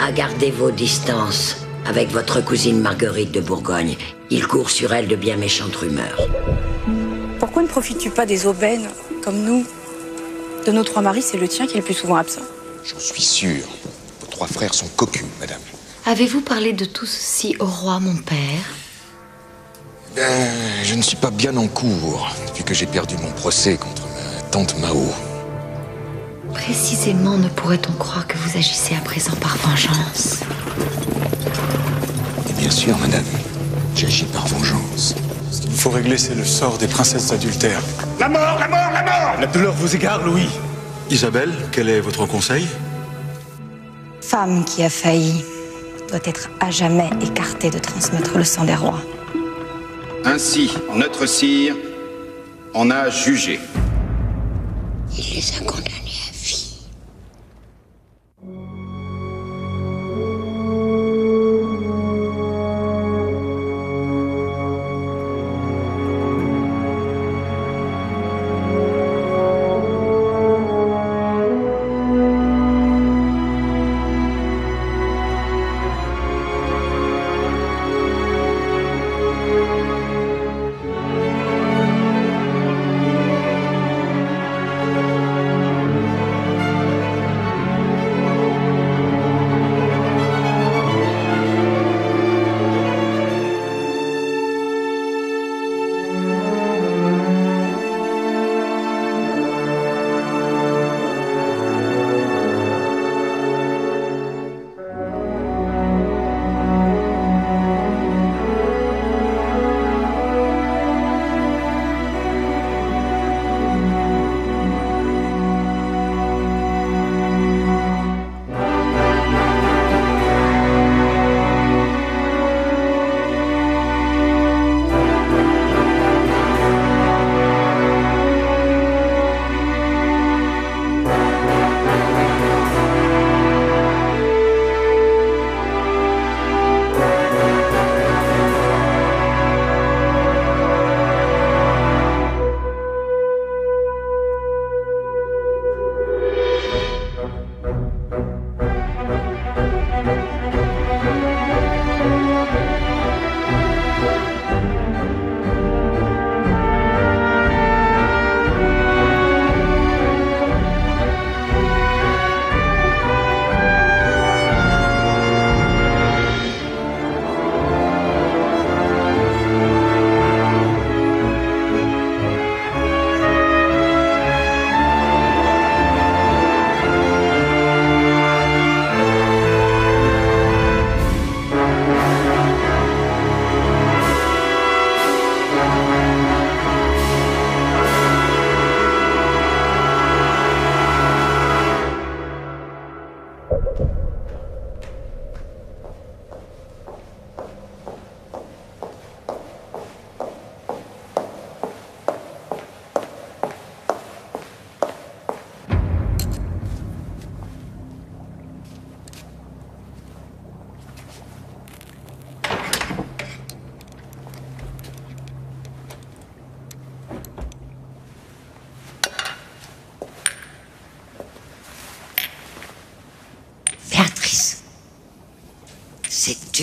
à garder vos distances avec votre cousine Marguerite de Bourgogne. Il court sur elle de bien méchantes rumeurs. Pourquoi ne profites-tu pas des aubaines, comme nous? De nos trois maris, c'est le tien qui est le plus souvent absent. J'en suis sûr. Vos trois frères sont cocus, madame. Avez-vous parlé de tout ceci au roi, mon père? Ben, je ne suis pas bien en cours depuis que j'ai perdu mon procès contre ma tante Mao. Précisément ne pourrait-on croire que vous agissez à présent par vengeance? Et bien sûr, madame, j'agis par vengeance. Ce qu'il faut régler, c'est le sort des princesses adultères. La mort, la mort, la mort La douleur vous égare, Louis. Isabelle, quel est votre conseil? Femme qui a failli doit être à jamais écartée de transmettre le sang des rois. Ainsi, notre sire en a jugé. Il les a condamnés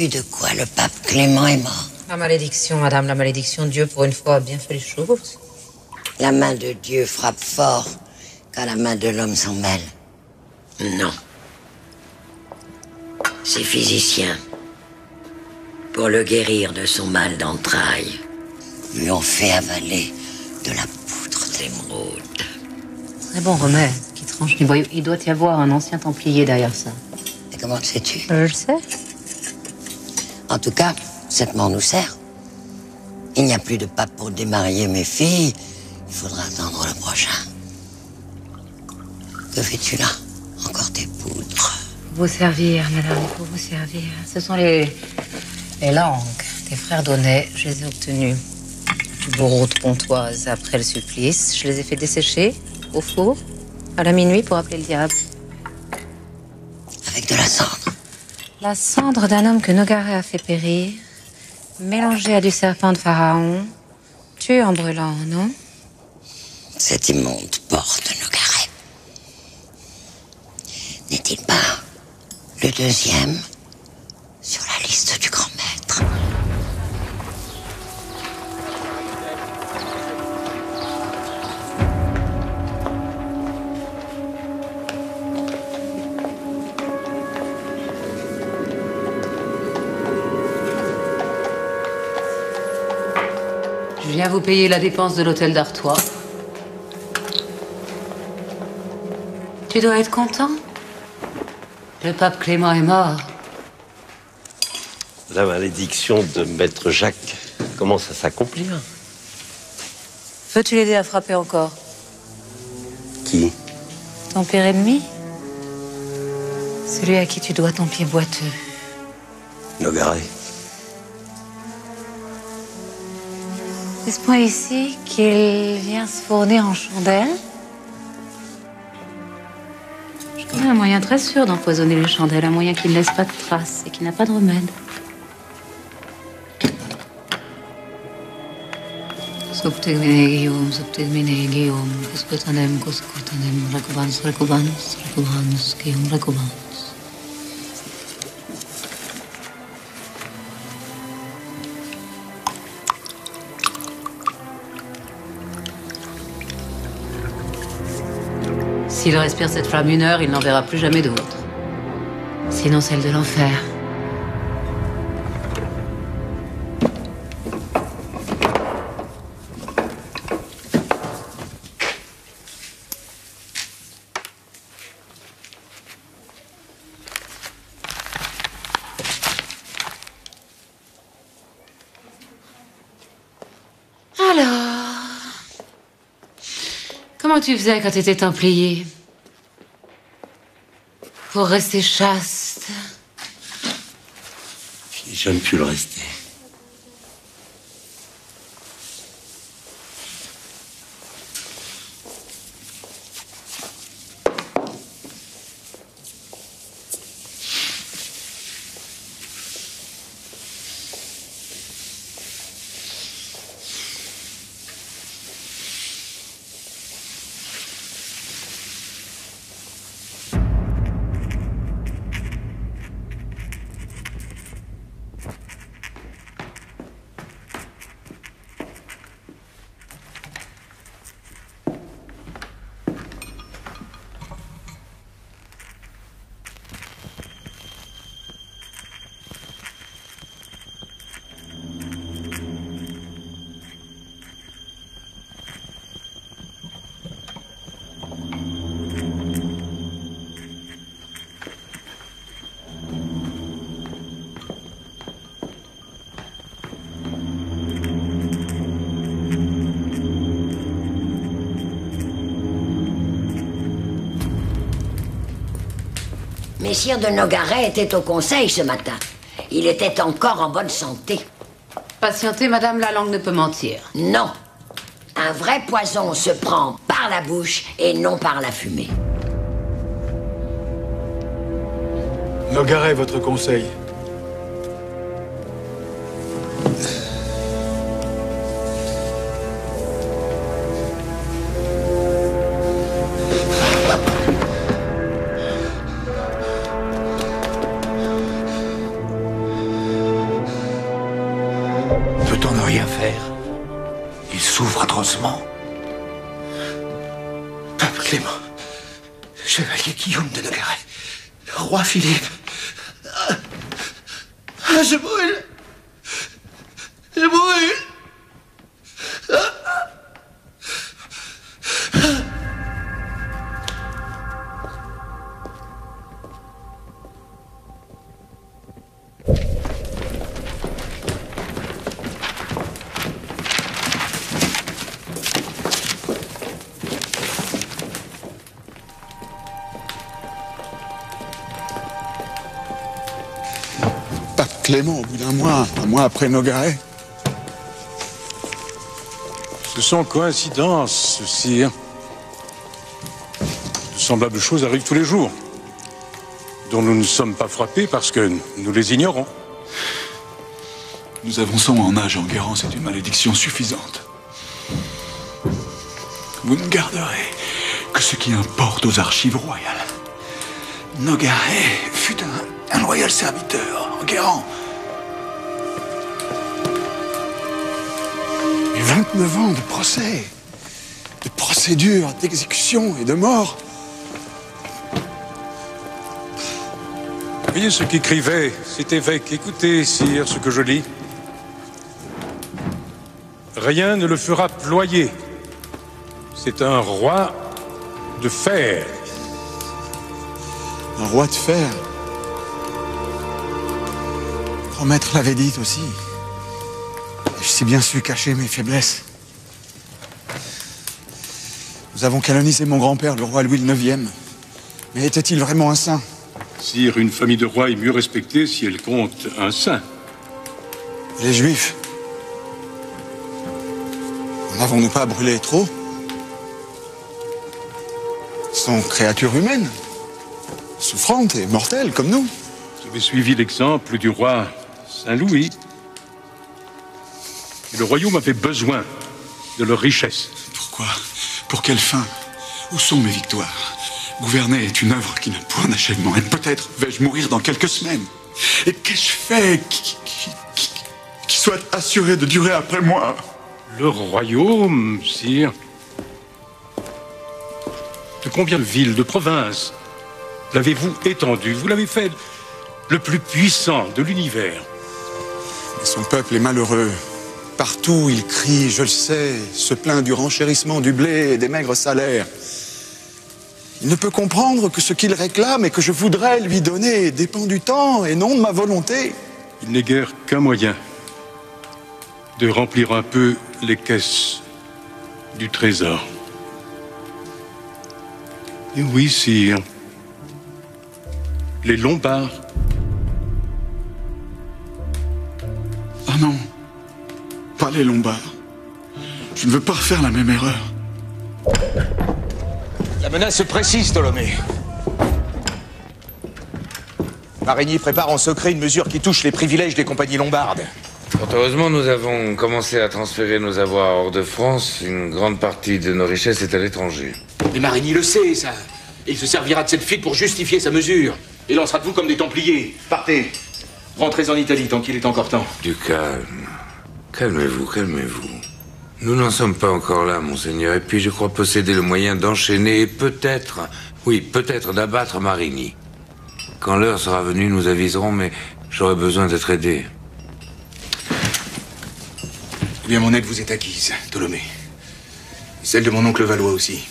de quoi le pape Clément est mort La malédiction, madame, la malédiction. Dieu, pour une fois, a bien fait les choses. La main de Dieu frappe fort quand la main de l'homme s'en mêle. Non. Ces physiciens, pour le guérir de son mal d'entrailles, lui ont fait avaler de la poudre d'émeraude. Très bon remède qui tranche les voyous. Il doit y avoir un ancien templier derrière ça. Et comment le sais-tu? Je le sais. En tout cas, cette mort nous sert. Il n'y a plus de pape pour démarier mes filles. Il faudra attendre le prochain. Que fais-tu là? Encore tes poudres. Pour vous servir, madame, pour vous servir. Ce sont les, les langues des frères Donnet. Je les ai obtenues du bourreau de Pontoise après le supplice. Je les ai fait dessécher au four à la minuit pour appeler le diable. Avec de la cendre. La cendre d'un homme que Nogaret a fait périr, mélangée à du serpent de Pharaon, tué en brûlant, non? Cette immonde porte Nogaret. N'est-il pas Le deuxième, sur la liste du grand maître? Viens vous payer la dépense de l'hôtel d'Artois. Tu dois être content. Le pape Clément est mort. La malédiction de Maître Jacques commence à s'accomplir. Veux-tu l'aider à frapper encore Qui? Ton pire ennemi? Celui à qui tu dois ton pied boiteux. Nogaret. C'est ce point ici qu'il vient se fournir en chandelle Je connais un moyen très sûr d'empoisonner les chandelles, un moyen qui ne laisse pas de traces et qui n'a pas de remède. Subtegmine Guillaume, subtegmine Guillaume, cusquetanem, cusquetanem, recubans, recubans, recubans, Guillaume, recubans. S'il respire cette flamme une heure, il n'en verra plus jamais d'autre. Sinon celle de l'enfer. Tu faisais quand tu étais templier? Pour rester chaste Je n'ai jamais pu le rester. Messire de Nogaret était au conseil ce matin. Il était encore en bonne santé. Patientez, madame, la langue ne peut mentir. Non. Un vrai poison se prend par la bouche et non par la fumée. Nogaret, votre conseil. Roi Clément, au bout d'un mois, un mois après Nogaret. Ce sont coïncidences, sire. De semblables choses arrivent tous les jours, dont nous ne sommes pas frappés parce que nous les ignorons. Nous avançons en âge en guérant, c'est une malédiction suffisante. Vous ne garderez que ce qui importe aux archives royales. Nogaret fut un, un loyal serviteur, Enguerrand. Mais 29 ans de procès, de procédures, d'exécution et de mort. Voyez ce qu'écrivait cet évêque. Écoutez, sire, ce que je lis. Rien ne le fera ployer. C'est un roi de fer. Un roi de fer. Promettre l'avait dit aussi. Bien su cacher mes faiblesses. Nous avons canonisé mon grand-père, le roi Louis IX. Mais était-il vraiment un saint? Sire, une famille de rois est mieux respectée si elle compte un saint. Les Juifs? En avons-nous pas brûlé trop? Ils sont créatures humaines, souffrantes et mortelles comme nous. Avez suivi l'exemple du roi Saint-Louis. Le royaume avait besoin de leur richesse. Pourquoi? Pour quelle fin? Où sont mes victoires? Gouverner est une œuvre qui n'a point d'achèvement. Et peut-être vais-je mourir dans quelques semaines? Et qu'ai-je fait qui, qui- qui- qui soit assuré de durer après moi? Le royaume, sire. De combien de villes, de provinces l'avez-vous étendu? Vous l'avez fait le plus puissant de l'univers. Son peuple est malheureux. Partout, il crie, je le sais, se plaint du renchérissement du blé et des maigres salaires. Il ne peut comprendre que ce qu'il réclame et que je voudrais lui donner dépend du temps et non de ma volonté. Il n'est guère qu'un moyen de remplir un peu les caisses du trésor. Oui, sire. Les Lombards. Ah non, pas les Lombards. Je ne veux pas refaire la même erreur. La menace se précise, Ptolomée. Marigny prépare en secret une mesure qui touche les privilèges des compagnies lombardes. Fort heureusement, nous avons commencé à transférer nos avoirs hors de France. Une grande partie de nos richesses est à l'étranger. Mais Marigny le sait, ça. Et il se servira de cette fuite pour justifier sa mesure. Et lancera de vous comme des Templiers. Partez. Rentrez en Italie tant qu'il est encore temps. Du calme. Calmez-vous, calmez-vous. Nous n'en sommes pas encore là, monseigneur, et puis je crois posséder le moyen d'enchaîner et peut-être, oui, peut-être d'abattre Marigny. Quand l'heure sera venue, nous aviserons, mais j'aurai besoin d'être aidé. Eh bien, mon aide vous est acquise, Ptolomée. Et celle de mon oncle Valois aussi.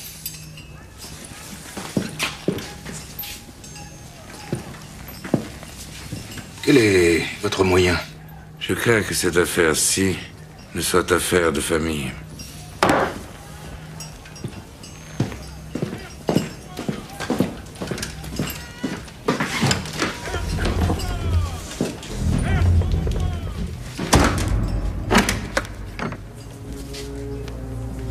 Quel est votre moyen? Je crains que cette affaire-ci ne soit affaire de famille.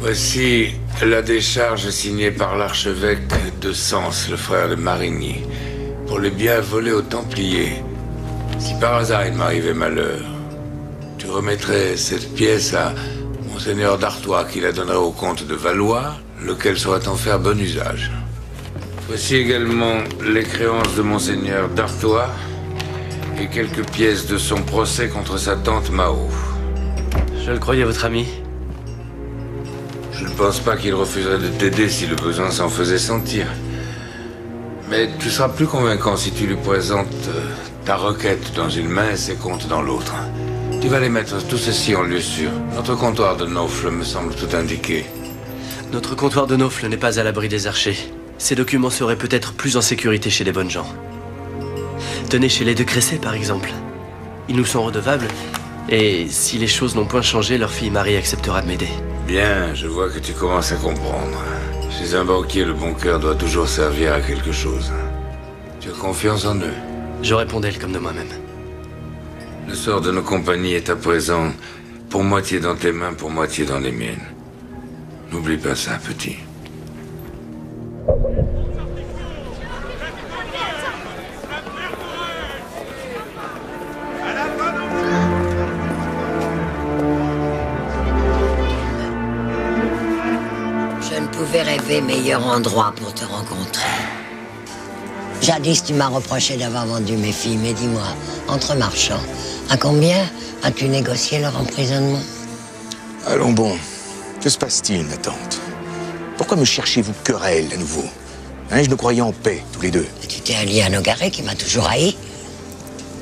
Voici la décharge signée par l'archevêque de Sens, le frère de Marigny, pour les biens volés aux Templiers. Si par hasard il m'arrivait malheur, tu remettrais cette pièce à Monseigneur d'Artois qui la donnerait au comte de Valois, lequel saurait en faire bon usage. Voici également les créances de Monseigneur d'Artois et quelques pièces de son procès contre sa tante Mao. Je le croyais votre ami. Je ne pense pas qu'il refuserait de t'aider si le besoin s'en faisait sentir. Mais tu seras plus convaincant si tu lui présentes euh, ta requête dans une main et ses comptes dans l'autre. Tu vas les mettre tout ceci en lieu sûr. Notre comptoir de Naufle me semble tout indiqué. Notre comptoir de Naufle n'est pas à l'abri des archers. Ces documents seraient peut-être plus en sécurité chez les bonnes gens. Tenez chez les deux Cressets, par exemple. Ils nous sont redevables, et si les choses n'ont point changé, leur fille Marie acceptera de m'aider. Bien, je vois que tu commences à comprendre. Chez un banquier, le bon cœur doit toujours servir à quelque chose. Tu as confiance en eux Je réponds d'elle comme de moi-même. Le sort de nos compagnies est à présent pour moitié dans tes mains, pour moitié dans les miennes. N'oublie pas ça, petit. Je ne pouvais rêver meilleur endroit pour te rencontrer. Jadis, tu m'as reproché d'avoir vendu mes filles, mais dis-moi, entre marchands, à combien as-tu négocié leur emprisonnement? Allons bon. Que se passe-t-il, ma tante Pourquoi me cherchez-vous querelle à nouveau? Hein, Je nous croyais en paix, tous les deux. Tu t'es allié à Nogaret qui m'a toujours haï.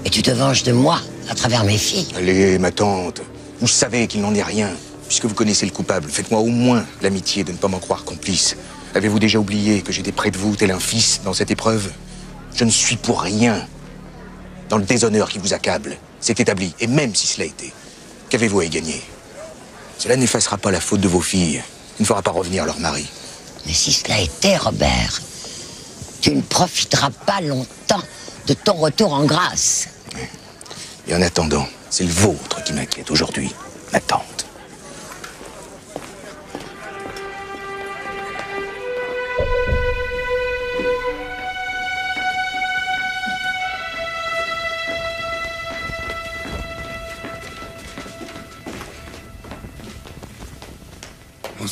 Et tu te venges de moi à travers mes filles. Allez, ma tante, vous savez qu'il n'en est rien. Puisque vous connaissez le coupable, faites-moi au moins l'amitié de ne pas m'en croire complice. Avez-vous déjà oublié que j'étais près de vous, tel un fils, dans cette épreuve? Je ne suis pour rien dans le déshonneur qui vous accable. C'est établi, et même si cela était, qu'avez-vous à y gagner? Cela n'effacera pas la faute de vos filles, il ne fera pas revenir leur mari. Mais si cela était, Robert, tu ne profiteras pas longtemps de ton retour en grâce. Et en attendant, c'est le vôtre qui m'inquiète aujourd'hui, ma tante.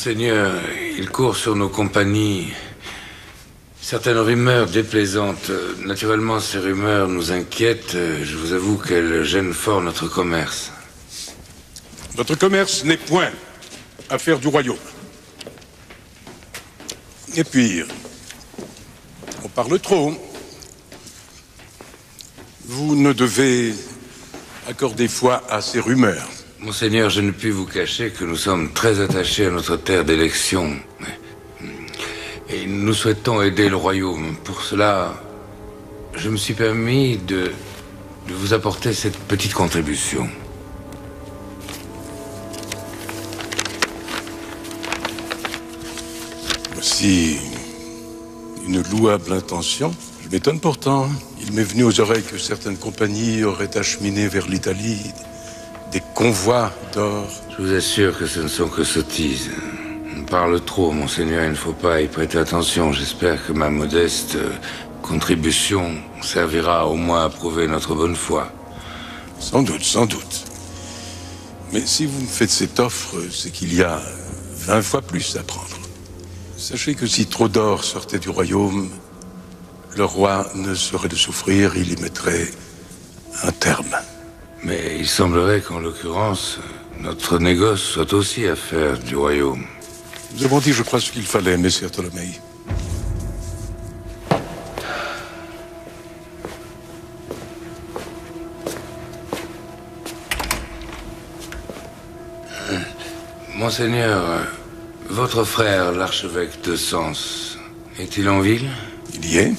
Monseigneur, il court sur nos compagnies certaines rumeurs déplaisantes. Naturellement, ces rumeurs nous inquiètent. Je vous avoue qu'elles gênent fort notre commerce. Votre commerce n'est point affaire du royaume. Et puis, on parle trop. Vous ne devez accorder foi à ces rumeurs. Monseigneur, je ne puis vous cacher que nous sommes très attachés à notre terre d'élection. Et nous souhaitons aider le royaume. Pour cela, je me suis permis de, vous apporter cette petite contribution. Voici une louable intention. Je m'étonne pourtant. Il m'est venu aux oreilles que certaines compagnies auraient acheminé vers l'Italie des convois d'or. Je vous assure que ce ne sont que sottises. On parle trop, monseigneur, il ne faut pas y prêter attention. J'espère que ma modeste euh, contribution servira au moins à prouver notre bonne foi. Sans doute, sans doute. Mais si vous me faites cette offre, c'est qu'il y a vingt fois plus à prendre. Sachez que si trop d'or sortait du royaume, le roi ne saurait de souffrir, il y mettrait un terme. Mais il semblerait qu'en l'occurrence, notre négoce soit aussi affaire du royaume. Nous avons dit, je crois, ce qu'il fallait, messire Ptolomée. Monseigneur, votre frère, l'archevêque de Sens, est-il en ville? Il y est.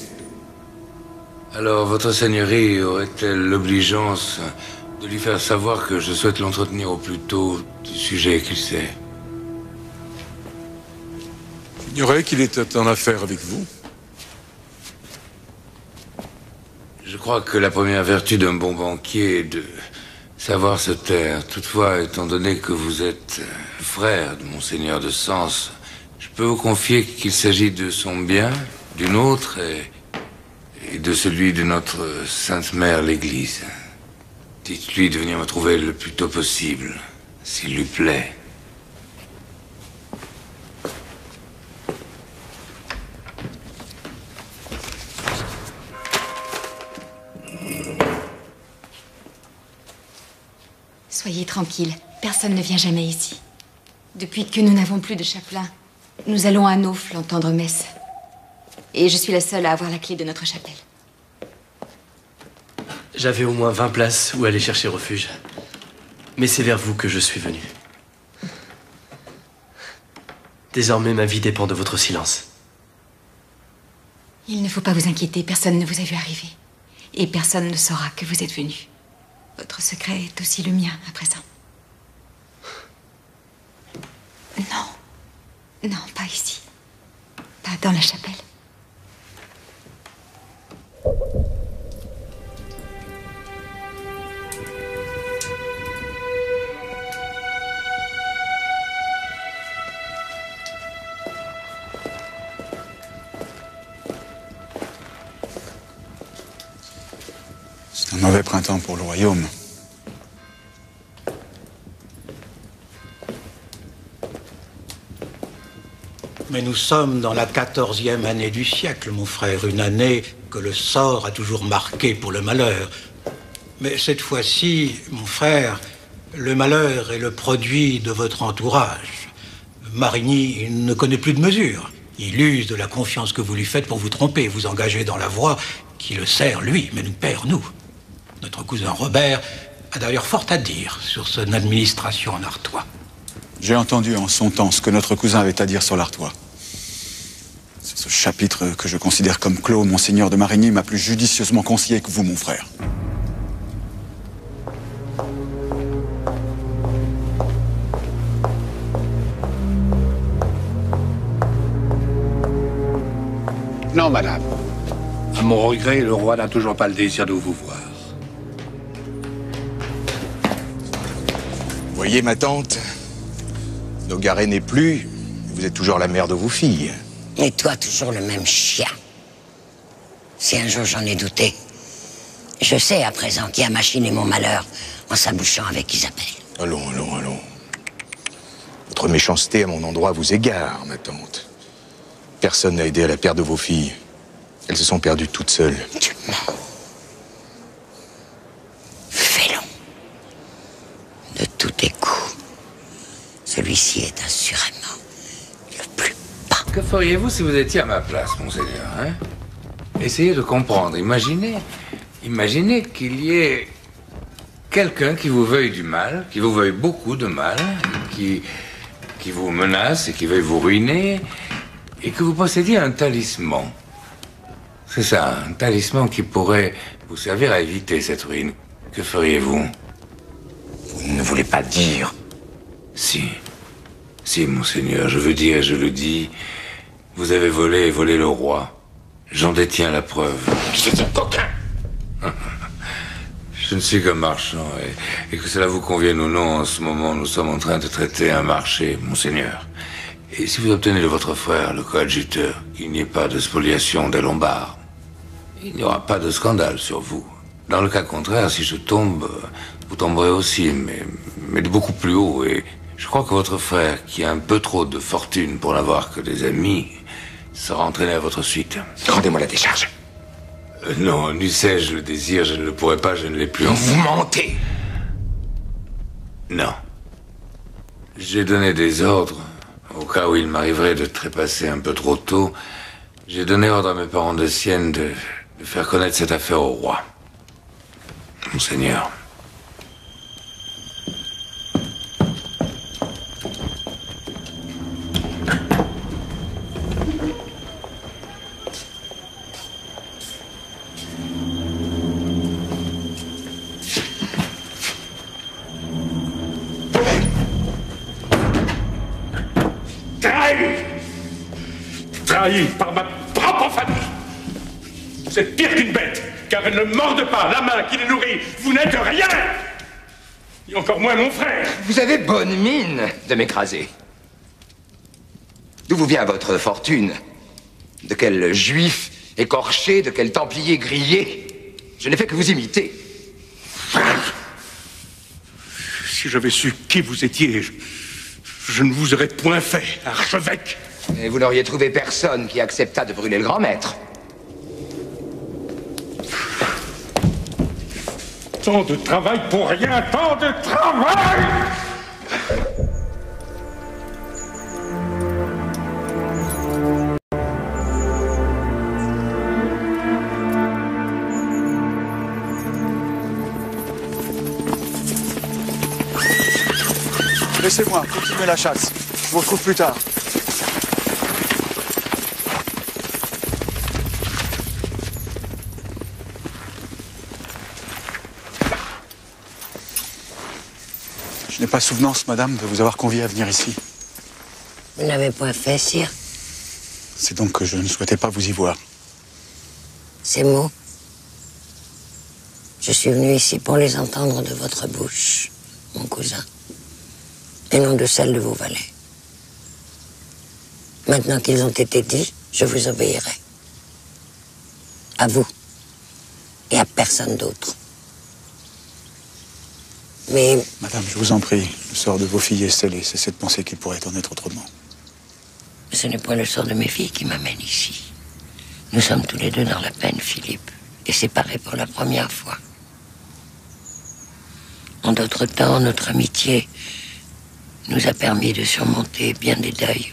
Alors, votre seigneurie aurait-elle l'obligeance de lui faire savoir que je souhaite l'entretenir au plus tôt du sujet qu'il sait J'ignorais qu'il était en affaire avec vous. Je crois que la première vertu d'un bon banquier est de savoir se taire. Toutefois, étant donné que vous êtes euh, frère de Monseigneur de Sens, je peux vous confier qu'il s'agit de son bien, d'une autre et, et de celui de notre Sainte Mère l'Église. Dites-lui de venir me trouver le plus tôt possible, s'il lui plaît. Soyez tranquille, personne ne vient jamais ici. Depuis que nous n'avons plus de chapelain, nous allons à Naufle entendre messe. Et je suis la seule à avoir la clé de notre chapelle. J'avais au moins 20 places où aller chercher refuge. Mais c'est vers vous que je suis venu. Désormais, ma vie dépend de votre silence. Il ne faut pas vous inquiéter, personne ne vous a vu arriver. Et personne ne saura que vous êtes venu. Votre secret est aussi le mien à présent. Non. Non, pas ici. Pas dans la chapelle. Mauvais printemps pour le royaume. Mais nous sommes dans la quatorzième année du siècle, mon frère, une année que le sort a toujours marquée pour le malheur. Mais cette fois-ci, mon frère, le malheur est le produit de votre entourage. Marigny ne connaît plus de mesure. Il use de la confiance que vous lui faites pour vous tromper, vous engager dans la voie qui le sert, lui, mais nous perd, nous. Notre cousin Robert a d'ailleurs fort à dire sur son administration en Artois. J'ai entendu en son temps ce que notre cousin avait à dire sur l'Artois. C'est ce chapitre que je considère comme clos, Monseigneur de Marigny m'a plus judicieusement conseillé que vous, mon frère. Non, madame. À mon regret, le roi n'a toujours pas le désir de vous voir. Voyez, ma tante, Nogaret n'est plus. Vous êtes toujours la mère de vos filles. Et toi, toujours le même chien. Si un jour j'en ai douté, je sais à présent qui a machiné mon malheur en s'abouchant avec Isabelle. Allons, allons, allons. Votre méchanceté à mon endroit vous égare, ma tante. Personne n'a aidé à la perte de vos filles. Elles se sont perdues toutes seules. Tu mens. Félon. De tous tes coups, celui-ci est assurément Que feriez-vous si vous étiez à ma place, monseigneur hein? Essayez de comprendre. Imaginez, imaginez qu'il y ait quelqu'un qui vous veuille du mal, qui vous veuille beaucoup de mal, qui, qui vous menace et qui veuille vous ruiner, et que vous possédiez un talisman. C'est ça, un talisman qui pourrait vous servir à éviter cette ruine. Que feriez-vous? Vous ne voulez pas dire Si. Si, monseigneur, je veux dire et je le dis. Vous avez volé et volé le roi. J'en détiens la preuve. C'est un coquin Je ne suis qu'un marchand, et, et que cela vous convienne ou non, en ce moment, nous sommes en train de traiter un marché, monseigneur. Et si vous obtenez de votre frère, le coadjuteur, qu'il n'y ait pas de spoliation des Lombards, il n'y aura pas de scandale sur vous. Dans le cas contraire, si je tombe, vous tomberez aussi, mais, mais de beaucoup plus haut. Et je crois que votre frère, qui a un peu trop de fortune pour n'avoir que des amis, sera entraîné à votre suite. Rendez-moi la décharge. Euh, non, n'eussé-je le désir, je ne le pourrais pas, je ne l'ai plus Vous mentez Non. J'ai donné des ordres, au cas où il m'arriverait de trépasser un peu trop tôt. J'ai donné ordre à mes parents de Sienne de, de faire connaître cette affaire au roi. Monseigneur. Trahi Trahi par ma propre famille Vous êtes pire qu'une bête, car elle ne morde pas la main qui les nourrit. Vous n'êtes rien Et encore moins mon frère Vous avez bonne mine de m'écraser. D'où vous vient votre fortune? De quel juif écorché De quel templier grillé? Je n'ai fait que vous imiter. Si j'avais su qui vous étiez, je, je ne vous aurais point fait, archevêque. Et vous n'auriez trouvé personne qui acceptât de brûler le grand maître. Tant de travail pour rien, tant de travail Laissez-moi, continuez la chasse. Je vous retrouve plus tard. Je n'ai pas souvenance, madame, de vous avoir convié à venir ici. Vous n'avez point fait, sire. C'est donc que je ne souhaitais pas vous y voir. Ces mots, je suis venu ici pour les entendre de votre bouche, mon cousin, et non de celle de vos valets. Maintenant qu'ils ont été dits, je vous obéirai. À vous et à personne d'autre. Mais Madame, je vous en prie, le sort de vos filles est scellé. Cessez de penser qu'il pourrait en être autrement. Ce n'est point le sort de mes filles qui m'amène ici. Nous sommes tous les deux dans la peine, Philippe, et séparés pour la première fois. En d'autres temps, notre amitié nous a permis de surmonter bien des deuils.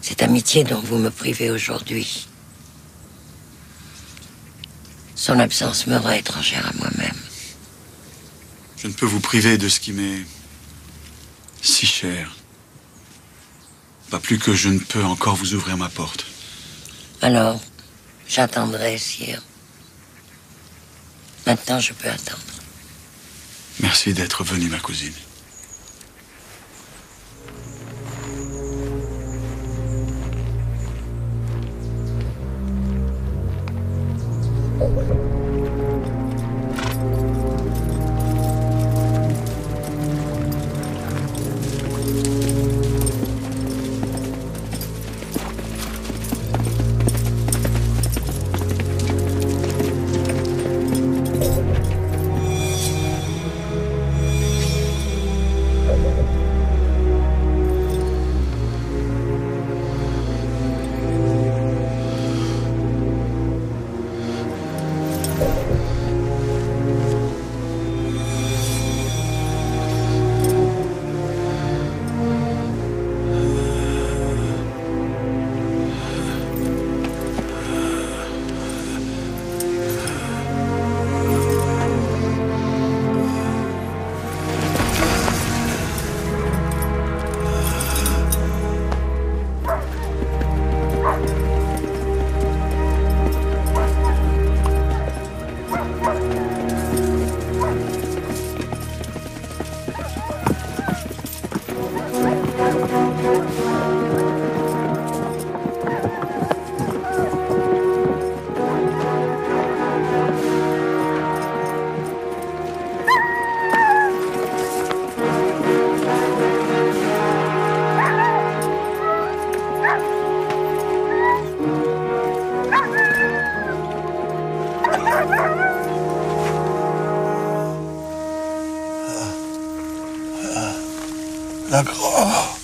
Cette amitié dont vous me privez aujourd'hui, son absence me rend étrangère à moi-même. Je ne peux vous priver de ce qui m'est si cher. Pas plus que je ne peux encore vous ouvrir ma porte. Alors, j'attendrai, sire. Maintenant, je peux attendre. Merci d'être venue, ma cousine. La grand.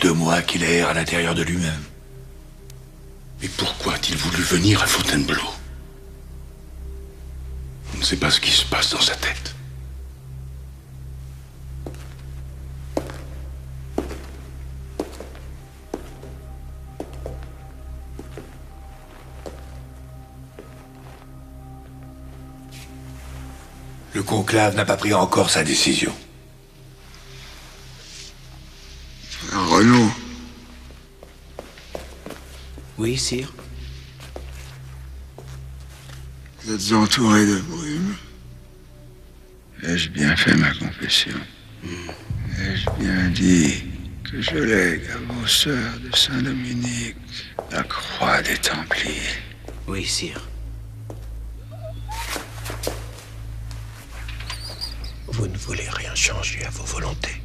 Deux mois qu'il erre à l'intérieur de lui-même. Mais pourquoi a-t-il voulu venir à Fontainebleau? On ne sait pas ce qui se passe dans sa tête. Le conclave n'a pas pris encore sa décision. Oui, sire. Vous êtes entouré de brume. Ai-je bien fait ma confession Ai-je bien dit que je lègue à vos sœurs de Saint-Dominique la croix des Templiers Oui, sire. Vous ne voulez rien changer à vos volontés.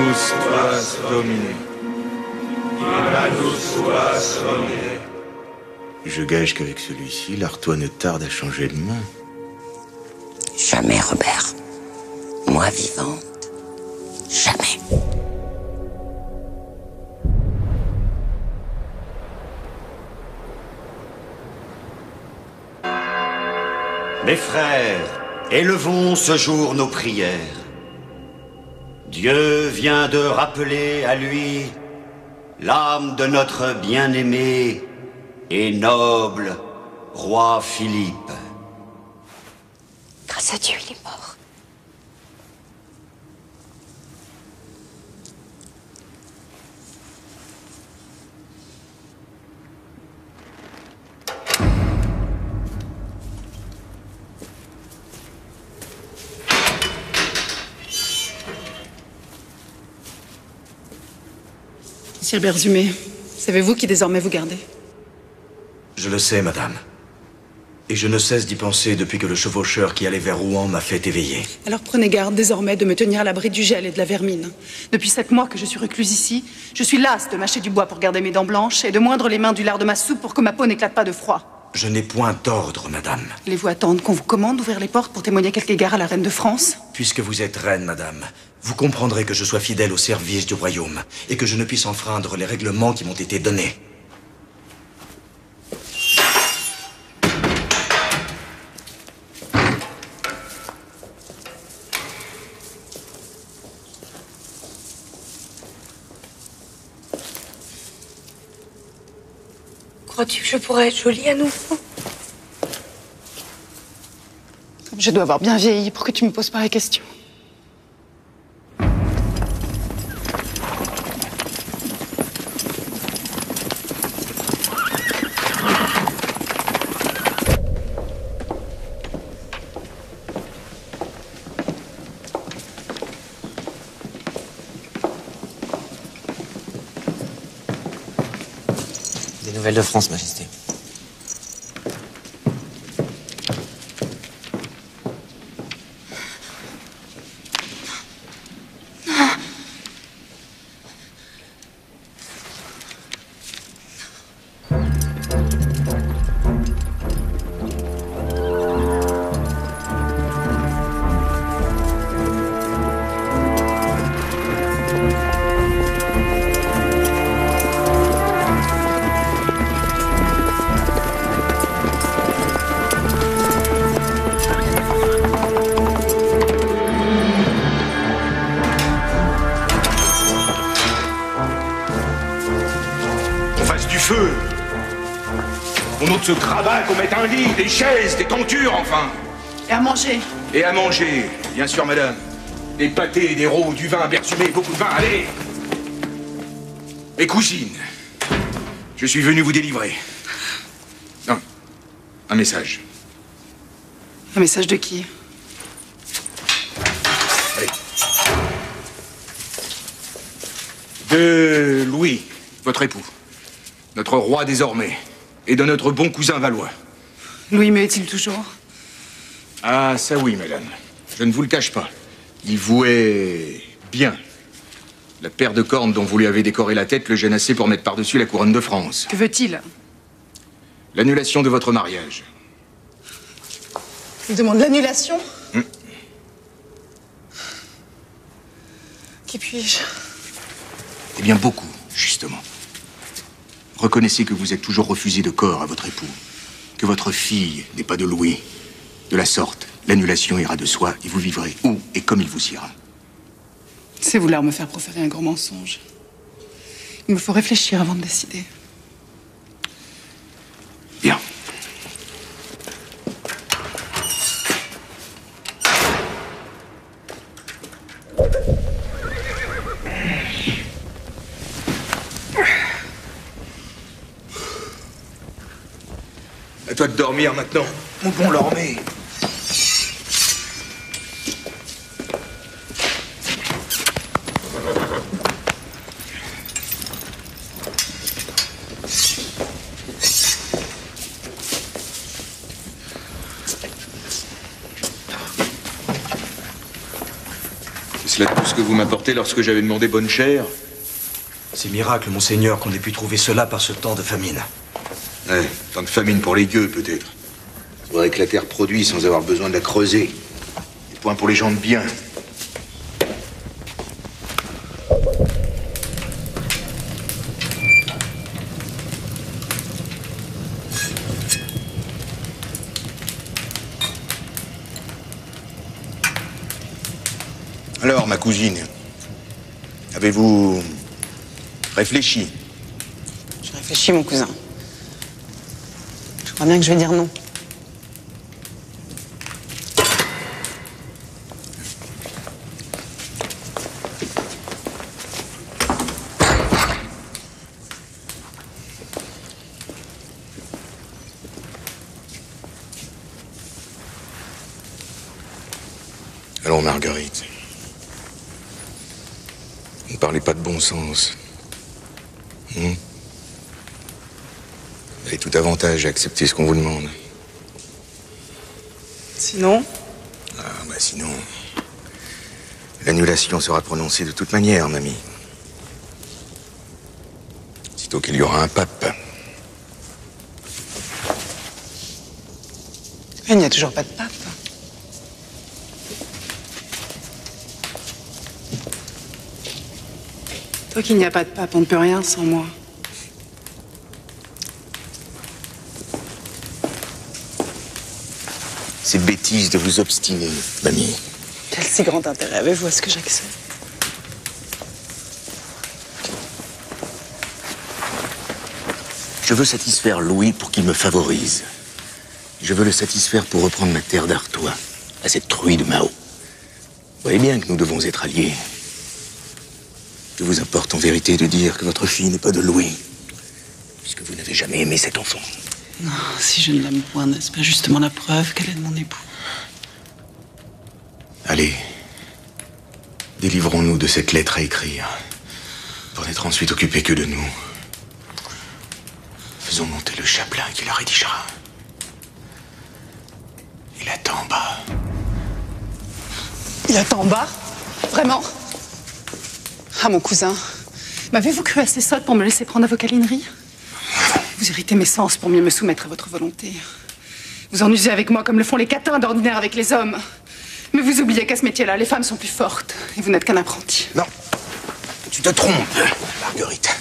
Tuas domine. Tuas domine. Je gage qu'avec celui-ci, l'Artois ne tarde à changer de main. Jamais, Robert. Moi vivante, jamais. Mes frères, élevons ce jour nos prières. Dieu vient de rappeler à lui l'âme de notre bien-aimé et noble roi Philippe. Grâce à Dieu, il est mort. Sire Berzumé, savez-vous qui désormais vous gardez? Je le sais, madame. Et je ne cesse d'y penser depuis que le chevaucheur qui allait vers Rouen m'a fait éveiller. Alors prenez garde désormais de me tenir à l'abri du gel et de la vermine. Depuis sept mois que je suis recluse ici, je suis lasse de mâcher du bois pour garder mes dents blanches et de moindre les mains du lard de ma soupe pour que ma peau n'éclate pas de froid. Je n'ai point d'ordre, madame. Voulez-vous attendre qu'on vous commande d'ouvrir les portes pour témoigner quelque égard à la reine de France? Puisque vous êtes reine, madame, vous comprendrez que je sois fidèle au service du royaume et que je ne puisse enfreindre les règlements qui m'ont été donnés. Crois-tu que je pourrais être jolie à nouveau? Je dois avoir bien vieilli pour que tu me poses pas la question. De France, Majesté. Feu. Qu'on ôte ce grabat, qu'on mette un lit, des chaises, des tentures, enfin. Et à manger Et à manger, bien sûr, madame. Des pâtés, des rots, du vin, bersumé, beaucoup de vin, allez Mes cousines, je suis venu vous délivrer. Non, un message. Un message de qui? Allez. De Louis, votre époux. Notre roi désormais. Et de notre bon cousin Valois. Louis me est-il toujours? Ah, ça oui, madame. Je ne vous le cache pas. Il vouait bien. La paire de cornes dont vous lui avez décoré la tête le gêne assez pour mettre par-dessus la couronne de France. Que veut-il? L'annulation de votre mariage. Il demande l'annulation? Hmm. Qui puis-je? Eh bien, beaucoup, justement. Reconnaissez que vous êtes toujours refusé de corps à votre époux. Que votre fille n'est pas de Louis. De la sorte, l'annulation ira de soi et vous vivrez où et comme il vous ira. C'est vouloir me faire proférer un gros mensonge. Il me faut réfléchir avant de décider. Bien. Toi de dormir maintenant, mon bon Lormé. Là tout ce que vous m'apportez lorsque j'avais demandé bonne chère C'est miracle, monseigneur, qu'on ait pu trouver cela par ce temps de famine. Ouais, tant de famine pour les gueux, peut-être. Faudrait que la terre produise sans avoir besoin de la creuser. Des points pour les gens de bien. Alors, ma cousine, avez-vous réfléchi? Je réfléchis, mon cousin. Crois bien que je vais dire non. Allons, Marguerite. Ne parlez pas de bon sens. Hmm Vous avez tout avantage à accepter ce qu'on vous demande. Sinon, Ah, bah sinon. L'annulation sera prononcée de toute manière, mamie. Sitôt qu'il y aura un pape. il n'y a toujours pas de pape. Toi qu'il n'y a pas de pape, on ne peut rien sans moi. C'est bêtise de vous obstiner, mamie. Quel si grand intérêt avez-vous à ce que j'accepte Je veux satisfaire Louis pour qu'il me favorise. Je veux le satisfaire pour reprendre ma terre d'Artois, à cette truie de Mao. Vous voyez bien que nous devons être alliés. Que vous importe en vérité de dire que votre fille n'est pas de Louis, puisque vous n'avez jamais aimé cet enfant Non, si je ne l'aime point, n'est-ce pas justement la preuve qu'elle est de mon époux? Allez, délivrons-nous de cette lettre à écrire, pour n'être ensuite occupés que de nous. Faisons monter le chapelain qui la rédigera. Il attend en bas. Il attend en bas? Vraiment? Ah, mon cousin, m'avez-vous cru assez sotte pour me laisser prendre à vos câlineries Vous irritez mes sens pour mieux me soumettre à votre volonté. Vous en usez avec moi comme le font les catins d'ordinaire avec les hommes. Mais vous oubliez qu'à ce métier-là, les femmes sont plus fortes. Et vous n'êtes qu'un apprenti. Non. Tu te trompes, Marguerite.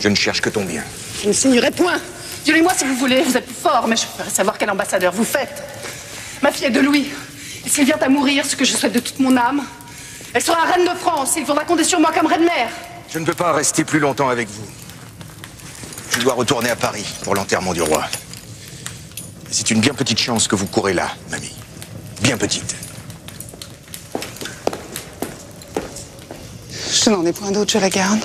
Je ne cherche que ton bien. Je ne signerai point. Violez-moi si vous voulez, vous êtes plus fort, mais je ferai savoir quel ambassadeur vous faites. Ma fille est de Louis. Et s'il vient à mourir, ce que je souhaite de toute mon âme, elle sera reine de France et il faudra compter sur moi comme reine mère. Je ne peux pas rester plus longtemps avec vous. Je dois retourner à Paris pour l'enterrement du roi. C'est une bien petite chance que vous courez là, mamie. Bien petite. Je n'en ai point d'autre, je la garde.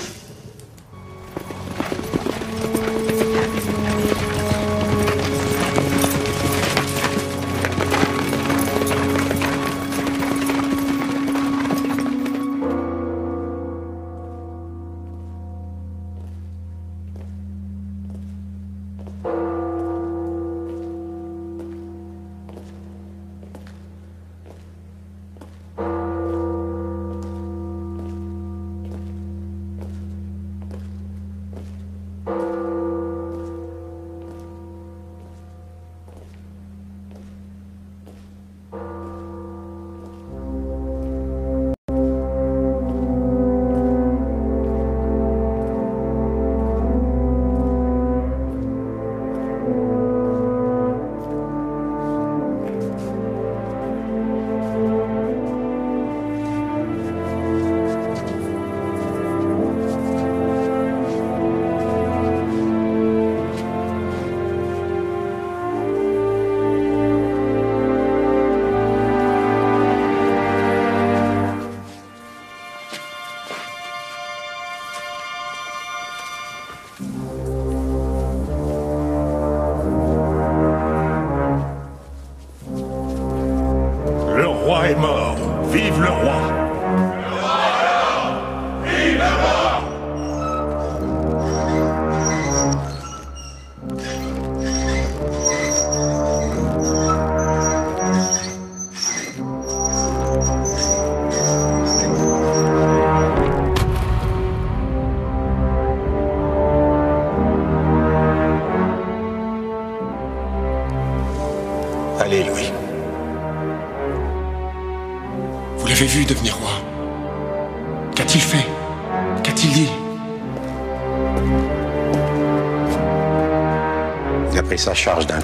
Il a pris sa charge d'un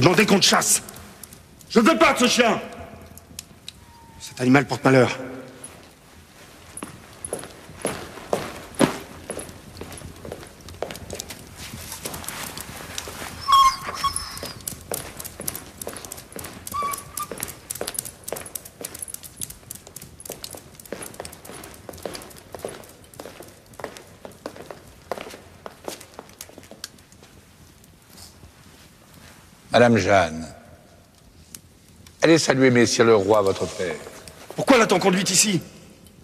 vais demander qu'on te chasse. Je veux pas de ce chien. Cet animal porte malheur. Madame Jeanne, allez saluer Messire le roi, votre père. Pourquoi l'a-t-on conduite ici?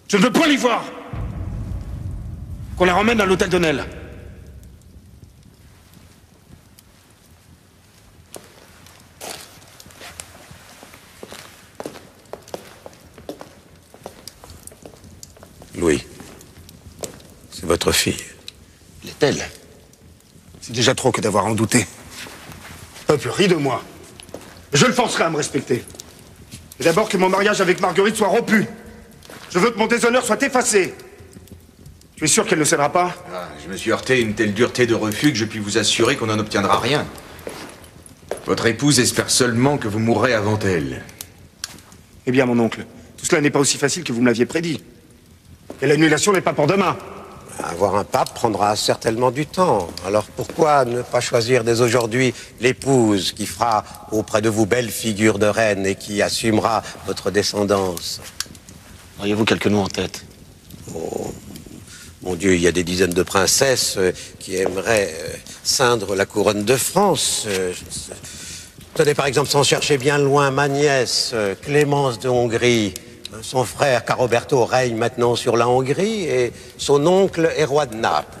Je ne veux point l'y voir. Qu'on la ramène à l'hôtel de Nel. Louis, c'est votre fille. L'est-elle? C'est déjà trop que d'avoir en douté. Le peuple rit de moi. Je le forcerai à me respecter. Et d'abord que mon mariage avec Marguerite soit rompu. Je veux que mon déshonneur soit effacé. Tu es sûr qu'elle ne cédera pas? Ah, je me suis heurté à une telle dureté de refus que je puis vous assurer qu'on n'en obtiendra rien. Votre épouse espère seulement que vous mourrez avant elle. Eh bien, mon oncle, tout cela n'est pas aussi facile que vous me l'aviez prédit. Et l'annulation n'est pas pour demain. Avoir un pape prendra certainement du temps. Alors pourquoi ne pas choisir dès aujourd'hui l'épouse qui fera auprès de vous belle figure de reine et qui assumera votre descendance? Auriez-vous quelques noms en tête? Oh, mon Dieu, il y a des dizaines de princesses euh, qui aimeraient euh, ceindre la couronne de France. Euh, Tenez par exemple, sans chercher bien loin, ma nièce, Clémence de Hongrie. Son frère Caroberto règne maintenant sur la Hongrie et son oncle est roi de Naples.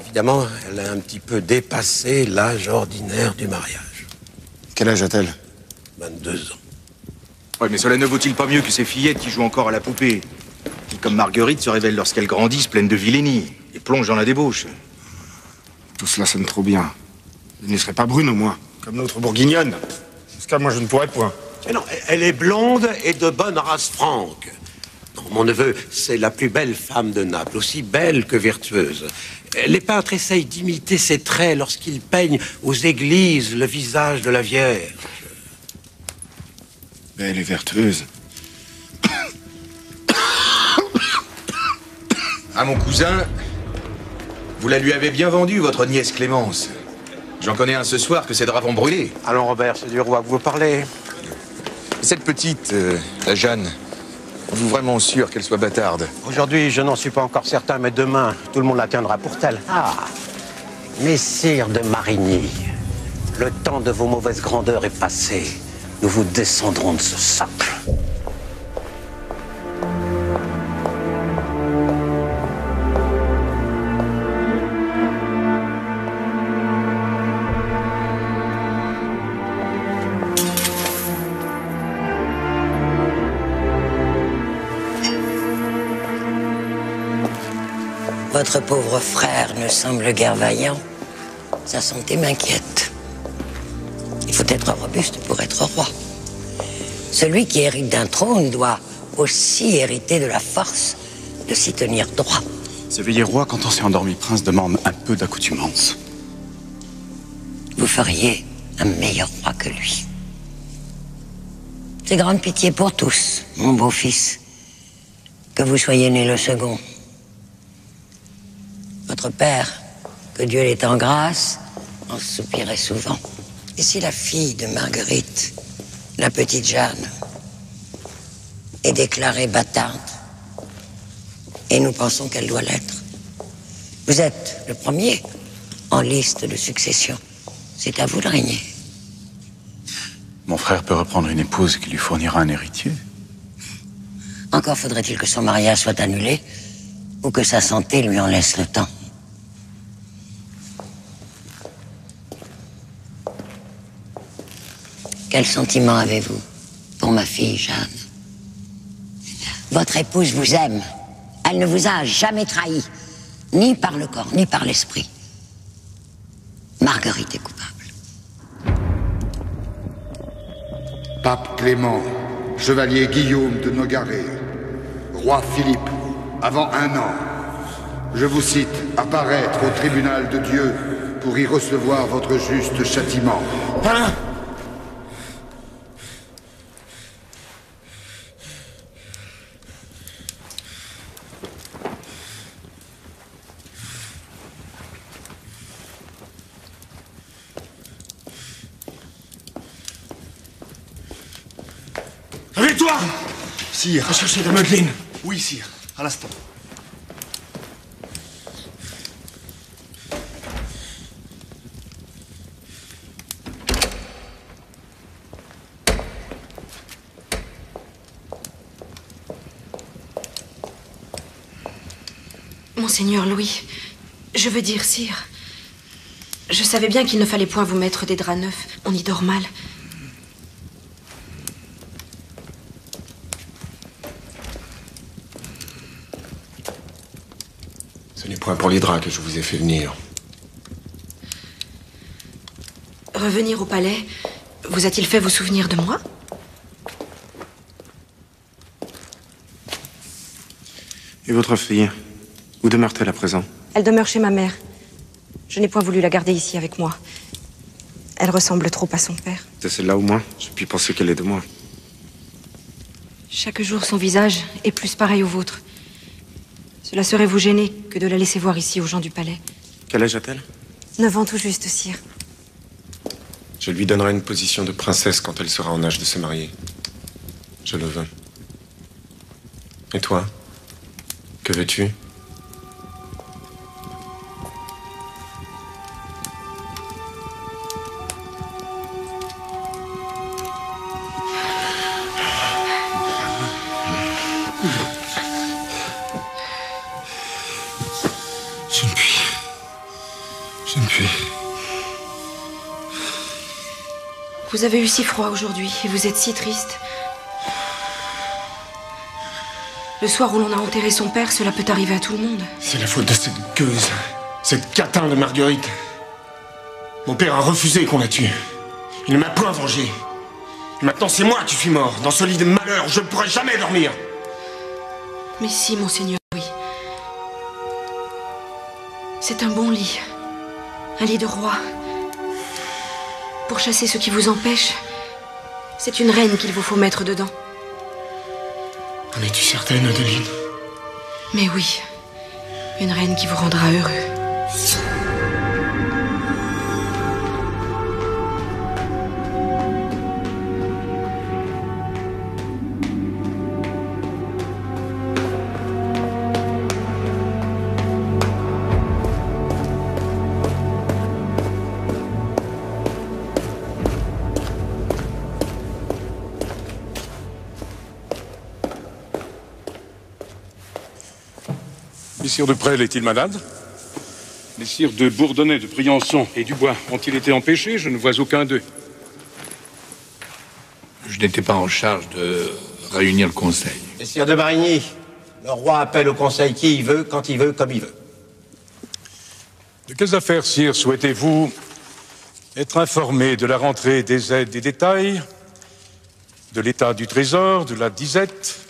Évidemment, elle a un petit peu dépassé l'âge ordinaire du mariage. Quel âge a-t-elle? 22 ans. Ouais, mais cela ne vaut-il pas mieux que ces fillettes qui jouent encore à la poupée Qui, comme Marguerite, se révèlent lorsqu'elles grandissent pleines de vilainie et plongent dans la débauche? Tout cela sonne trop bien. Elle ne serait pas brune au moins, comme notre bourguignonne. Ce cas, moi, je ne pourrais point. Mais non, elle est blonde et de bonne race franque. Non, mon neveu, c'est la plus belle femme de Naples, aussi belle que vertueuse. Les peintres essayent d'imiter ses traits lorsqu'ils peignent aux églises le visage de la Vierge. Belle et vertueuse. À mon cousin, vous la lui avez bien vendue, votre nièce Clémence. J'en connais un ce soir que ses draps vont brûler. Allons, Robert, c'est du roi que vous parlez. Cette petite, euh, la Jeanne, êtes-vous vraiment sûr qu'elle soit bâtarde Aujourd'hui, je n'en suis pas encore certain, mais demain, tout le monde la tiendra pour telle. Ah Messire de Marigny, le temps de vos mauvaises grandeurs est passé. Nous vous descendrons de ce socle. Votre pauvre frère ne semble guère vaillant. Sa santé m'inquiète. Il faut être robuste pour être roi. Celui qui hérite d'un trône doit aussi hériter de la force de s'y tenir droit. S'éveiller roi quand on s'est endormi prince demande un peu d'accoutumance. Vous feriez un meilleur roi que lui. C'est grande pitié pour tous, mon beau-fils, que vous soyez né le second. Votre père, que Dieu l'ait en grâce, en soupirait souvent. Et si la fille de Marguerite La petite Jeanne est déclarée bâtarde. Et nous pensons qu'elle doit l'être. Vous êtes le premier en liste de succession. C'est à vous de régner. Mon frère peut reprendre une épouse qui lui fournira un héritier. Encore faudrait-il que son mariage soit annulé ou que sa santé lui en laisse le temps. Quel sentiment avez-vous pour ma fille Jeanne? Votre épouse vous aime. Elle ne vous a jamais trahi, ni par le corps, ni par l'esprit. Marguerite est coupable. Pape Clément, chevalier Guillaume de Nogaret, roi Philippe, avant un an, je vous cite apparaître au tribunal de Dieu pour y recevoir votre juste châtiment. Hein? Sire. Recherchez la Medeline. Oui, sire. À l'instant. Monseigneur Louis, je veux dire, sire. Je savais bien qu'il ne fallait point vous mettre des draps neufs. On y dort mal. Ce n'est point pour les draps que je vous ai fait venir. Revenir au palais vous a-t-il fait vous souvenir de moi? Et votre fille? Où demeure-t-elle à présent? Elle demeure chez ma mère. Je n'ai point voulu la garder ici avec moi. Elle ressemble trop à son père. C'est celle-là au moins Je puis penser qu'elle est de moi. Chaque jour, son visage est plus pareil au vôtre. Cela serait vous gêner que de la laisser voir ici aux gens du palais. Quel âge a-t-elle? Neuf ans tout juste, sire. Je lui donnerai une position de princesse quand elle sera en âge de se marier. Je le veux. Et toi? Que veux-tu? Vous avez eu si froid aujourd'hui et vous êtes si triste. Le soir où l'on a enterré son père, cela peut arriver à tout le monde. C'est la faute de cette gueuse, cette catin de Marguerite. Mon père a refusé qu'on la tue. Il ne m'a point vengé. Et maintenant, c'est moi qui suis mort, dans ce lit de malheur où je ne pourrai jamais dormir. Mais si, monseigneur, oui. C'est un bon lit. Un lit de roi. Pour chasser ce qui vous empêche, c'est une reine qu'il vous faut mettre dedans. En es-tu certaine, Adeline? Mais oui, une reine qui vous rendra heureux. Messire de Presles est-il malade Messire de Bourdonnais, de Briançon et Dubois ont-ils été empêchés Je ne vois aucun d'eux. Je n'étais pas en charge de réunir le conseil. Messire de Marigny, le roi appelle au conseil qui il veut, quand il veut, comme il veut. De quelles affaires, sire, souhaitez-vous être informé de la rentrée des aides et détails, de l'état du trésor, de la disette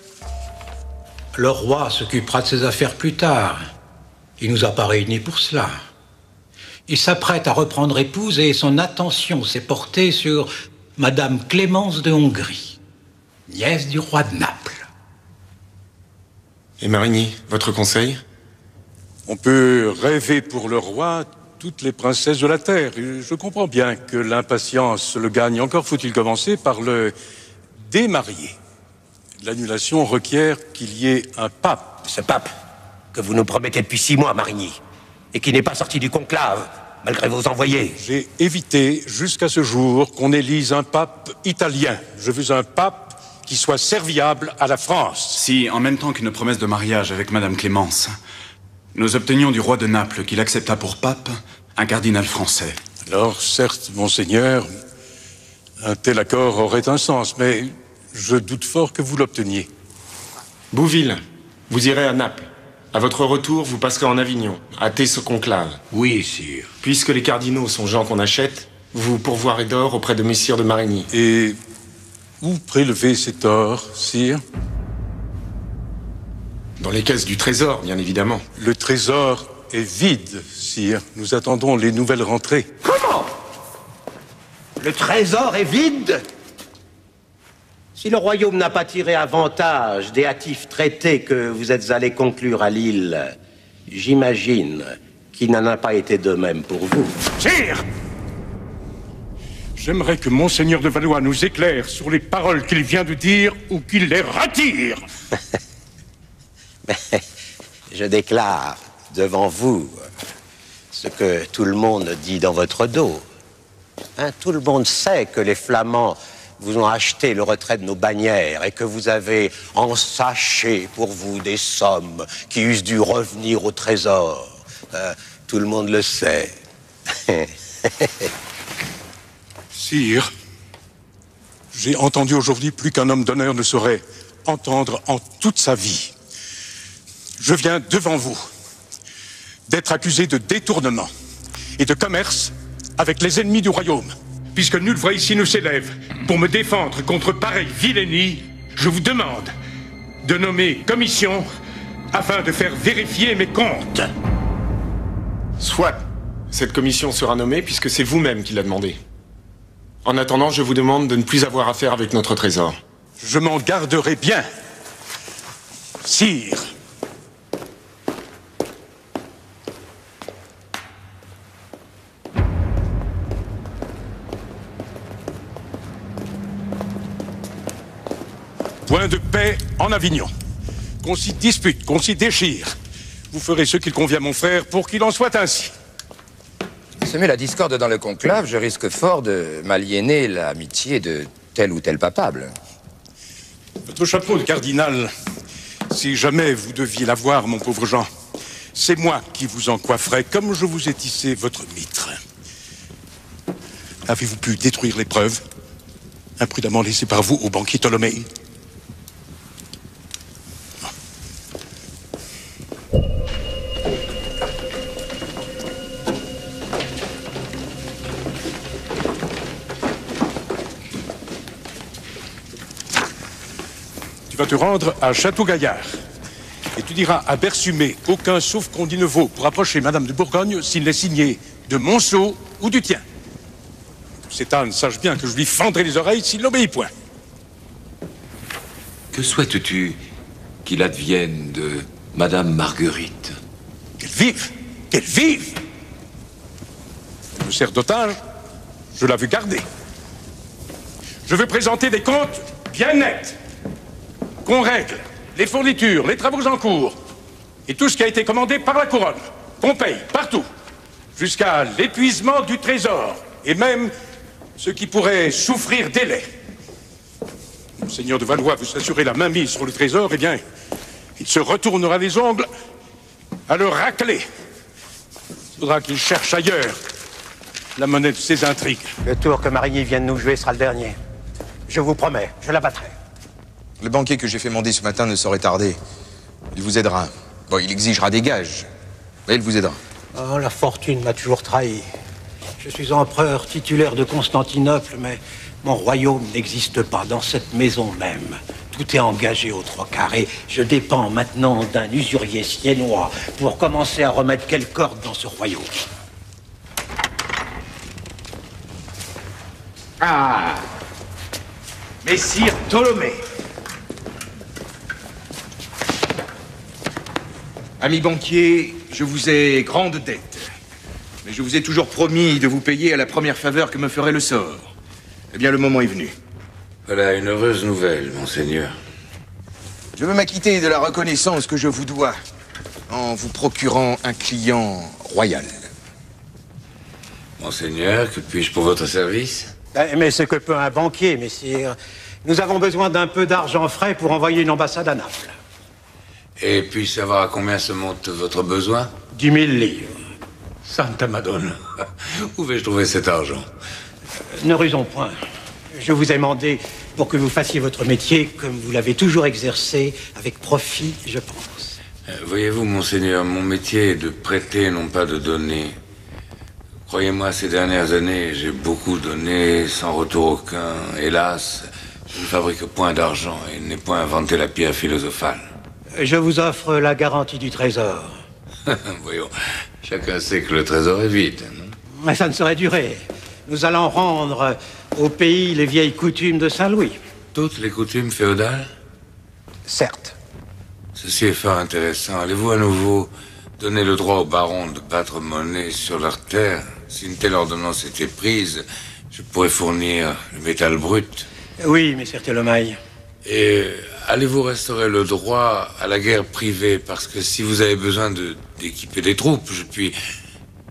Le roi s'occupera de ses affaires plus tard. Il nous a pas réunis pour cela. Il s'apprête à reprendre épouse et son attention s'est portée sur Madame Clémence de Hongrie, nièce du roi de Naples. Et Marigny, votre conseil? On peut rêver pour le roi toutes les princesses de la Terre. Je comprends bien que l'impatience le gagne. Encore faut-il commencer par le démarier. L'annulation requiert qu'il y ait un pape. Ce pape que vous nous promettez depuis six mois, Marigny, et qui n'est pas sorti du conclave, malgré vos envoyés. J'ai évité jusqu'à ce jour qu'on élise un pape italien. Je veux un pape qui soit serviable à la France. Si, en même temps qu'une promesse de mariage avec Madame Clémence, nous obtenions du roi de Naples qu'il accepta pour pape un cardinal français. Alors, certes, monseigneur, un tel accord aurait un sens, mais je doute fort que vous l'obteniez. Bouville, vous irez à Naples. À votre retour, vous passerez en Avignon, à ce conclave. Oui, sire. Puisque les cardinaux sont gens qu'on achète, vous pourvoirez d'or auprès de messire de Marigny. Et où prélever cet or, sire? Dans les caisses du trésor, bien évidemment. Le trésor est vide, sire. Nous attendons les nouvelles rentrées. Comment? Le trésor est vide? Si le royaume n'a pas tiré avantage des hâtifs traités que vous êtes allés conclure à Lille, j'imagine qu'il n'en a pas été de même pour vous. Sire J'aimerais que Monseigneur de Valois nous éclaire sur les paroles qu'il vient de dire ou qu'il les retire. Je déclare devant vous ce que tout le monde dit dans votre dos. Hein, tout le monde sait que les Flamands vous ont acheté le retrait de nos bannières et que vous avez ensaché pour vous des sommes qui eussent dû revenir au trésor. Euh, tout le monde le sait. Sire, j'ai entendu aujourd'hui plus qu'un homme d'honneur ne saurait entendre en toute sa vie. Je viens devant vous d'être accusé de détournement et de commerce avec les ennemis du royaume. Puisque nulle voix ici ne s'élève pour me défendre contre pareille vilainie, je vous demande de nommer commission afin de faire vérifier mes comptes. Soit. Cette commission sera nommée puisque c'est vous-même qui l'a demandé. En attendant, je vous demande de ne plus avoir affaire avec notre trésor. Je m'en garderai bien. Sire. De paix en Avignon. Qu'on s'y dispute, qu'on s'y déchire. Vous ferez ce qu'il convient, mon frère, pour qu'il en soit ainsi. Semer la discorde dans le conclave, je risque fort de m'aliéner l'amitié de tel ou tel papable. Votre chapeau de cardinal, si jamais vous deviez l'avoir, mon pauvre Jean, c'est moi qui vous en coifferai comme je vous ai tissé votre mitre. Avez-vous pu détruire les preuves imprudemment laissées par vous au banquier Ptolémée Tu vas te rendre à Château-Gaillard. Et tu diras à Bersumé, aucun sauf condit ne vaut pour approcher Madame de Bourgogne s'il n'est signé de Monceau ou du tien. Cet âne sache bien que je lui fendrai les oreilles s'il n'obéit point. Que souhaites-tu qu'il advienne de Madame Marguerite Qu'elle vive Qu'elle vive Elle me d'otage. Je la veux garder. Je veux présenter des comptes bien nets. Qu'on règle les fournitures, les travaux en cours et tout ce qui a été commandé par la couronne. Qu'on paye partout. Jusqu'à l'épuisement du trésor. Et même ce qui pourrait souffrir délai. Monseigneur de Valois veut s'assurer la mainmise sur le trésor, eh bien, il se retournera les ongles à le racler. Il faudra qu'il cherche ailleurs la monnaie de ses intrigues. Le tour que Marigny vient de nous jouer sera le dernier. Je vous promets, je l'abattrai. Le banquier que j'ai fait mander ce matin ne saurait tarder. Il vous aidera. Bon, il exigera des gages. Mais il vous aidera. Oh, la fortune m'a toujours trahi. Je suis empereur titulaire de Constantinople, mais mon royaume n'existe pas dans cette maison même. Tout est engagé aux trois carrés. Je dépends maintenant d'un usurier siennois pour commencer à remettre quelque ordre dans ce royaume. Ah Messire Ptolémée Ami banquier, je vous ai grande dette. Mais je vous ai toujours promis de vous payer à la première faveur que me ferait le sort. Eh bien, le moment est venu. Voilà une heureuse nouvelle, monseigneur. Je veux m'acquitter de la reconnaissance que je vous dois en vous procurant un client royal. Monseigneur, que puis-je pour votre service? Ben, Mais ce que peut un banquier, messire? Nous avons besoin d'un peu d'argent frais pour envoyer une ambassade à Naples. Et puis savoir à combien se monte votre besoin? Dix mille livres. Santa Madonna. Où vais-je trouver cet argent? Ne rusons point. Je vous ai demandé pour que vous fassiez votre métier comme vous l'avez toujours exercé, avec profit, je pense. Euh, Voyez-vous, monseigneur, mon métier est de prêter, non pas de donner. Croyez-moi, ces dernières années, j'ai beaucoup donné, sans retour aucun. Hélas, je ne fabrique point d'argent et n'ai point inventé la pierre philosophale. Je vous offre la garantie du trésor. Voyons, chacun sait que le trésor est vide. Mais ça ne saurait durer. Nous allons rendre au pays les vieilles coutumes de Saint-Louis. Toutes les coutumes féodales Certes. Ceci est fort intéressant. Allez-vous à nouveau donner le droit aux barons de battre monnaie sur leurs terres Si une telle ordonnance était prise, je pourrais fournir le métal brut. Oui, messire Telomaille. Et allez-vous restaurer le droit à la guerre privée? Parce que si vous avez besoin de- d'équiper des troupes, je puis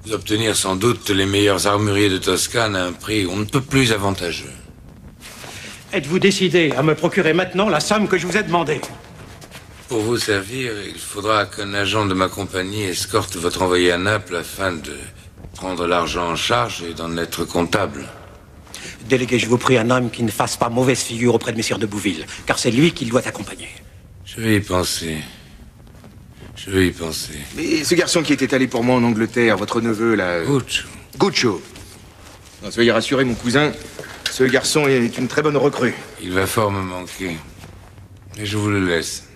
vous obtenir sans doute les meilleurs armuriers de Toscane à un prix on ne peut plus avantageux. Êtes-vous décidé à me procurer maintenant la somme que je vous ai demandée Pour vous servir, il faudra qu'un agent de ma compagnie escorte votre envoyé à Naples afin de prendre l'argent en charge et d'en être comptable. Déléguez, je vous prie, un homme qui ne fasse pas mauvaise figure auprès de messire de Bouville, car c'est lui qui le doit accompagner. Je vais y penser. Je vais y penser. Mais ce garçon qui était allé pour moi en Angleterre, votre neveu, là... Guccio. Guccio. Non, soyez rassuré, mon cousin, ce garçon est une très bonne recrue. Il va fort me manquer. Et je vous le laisse.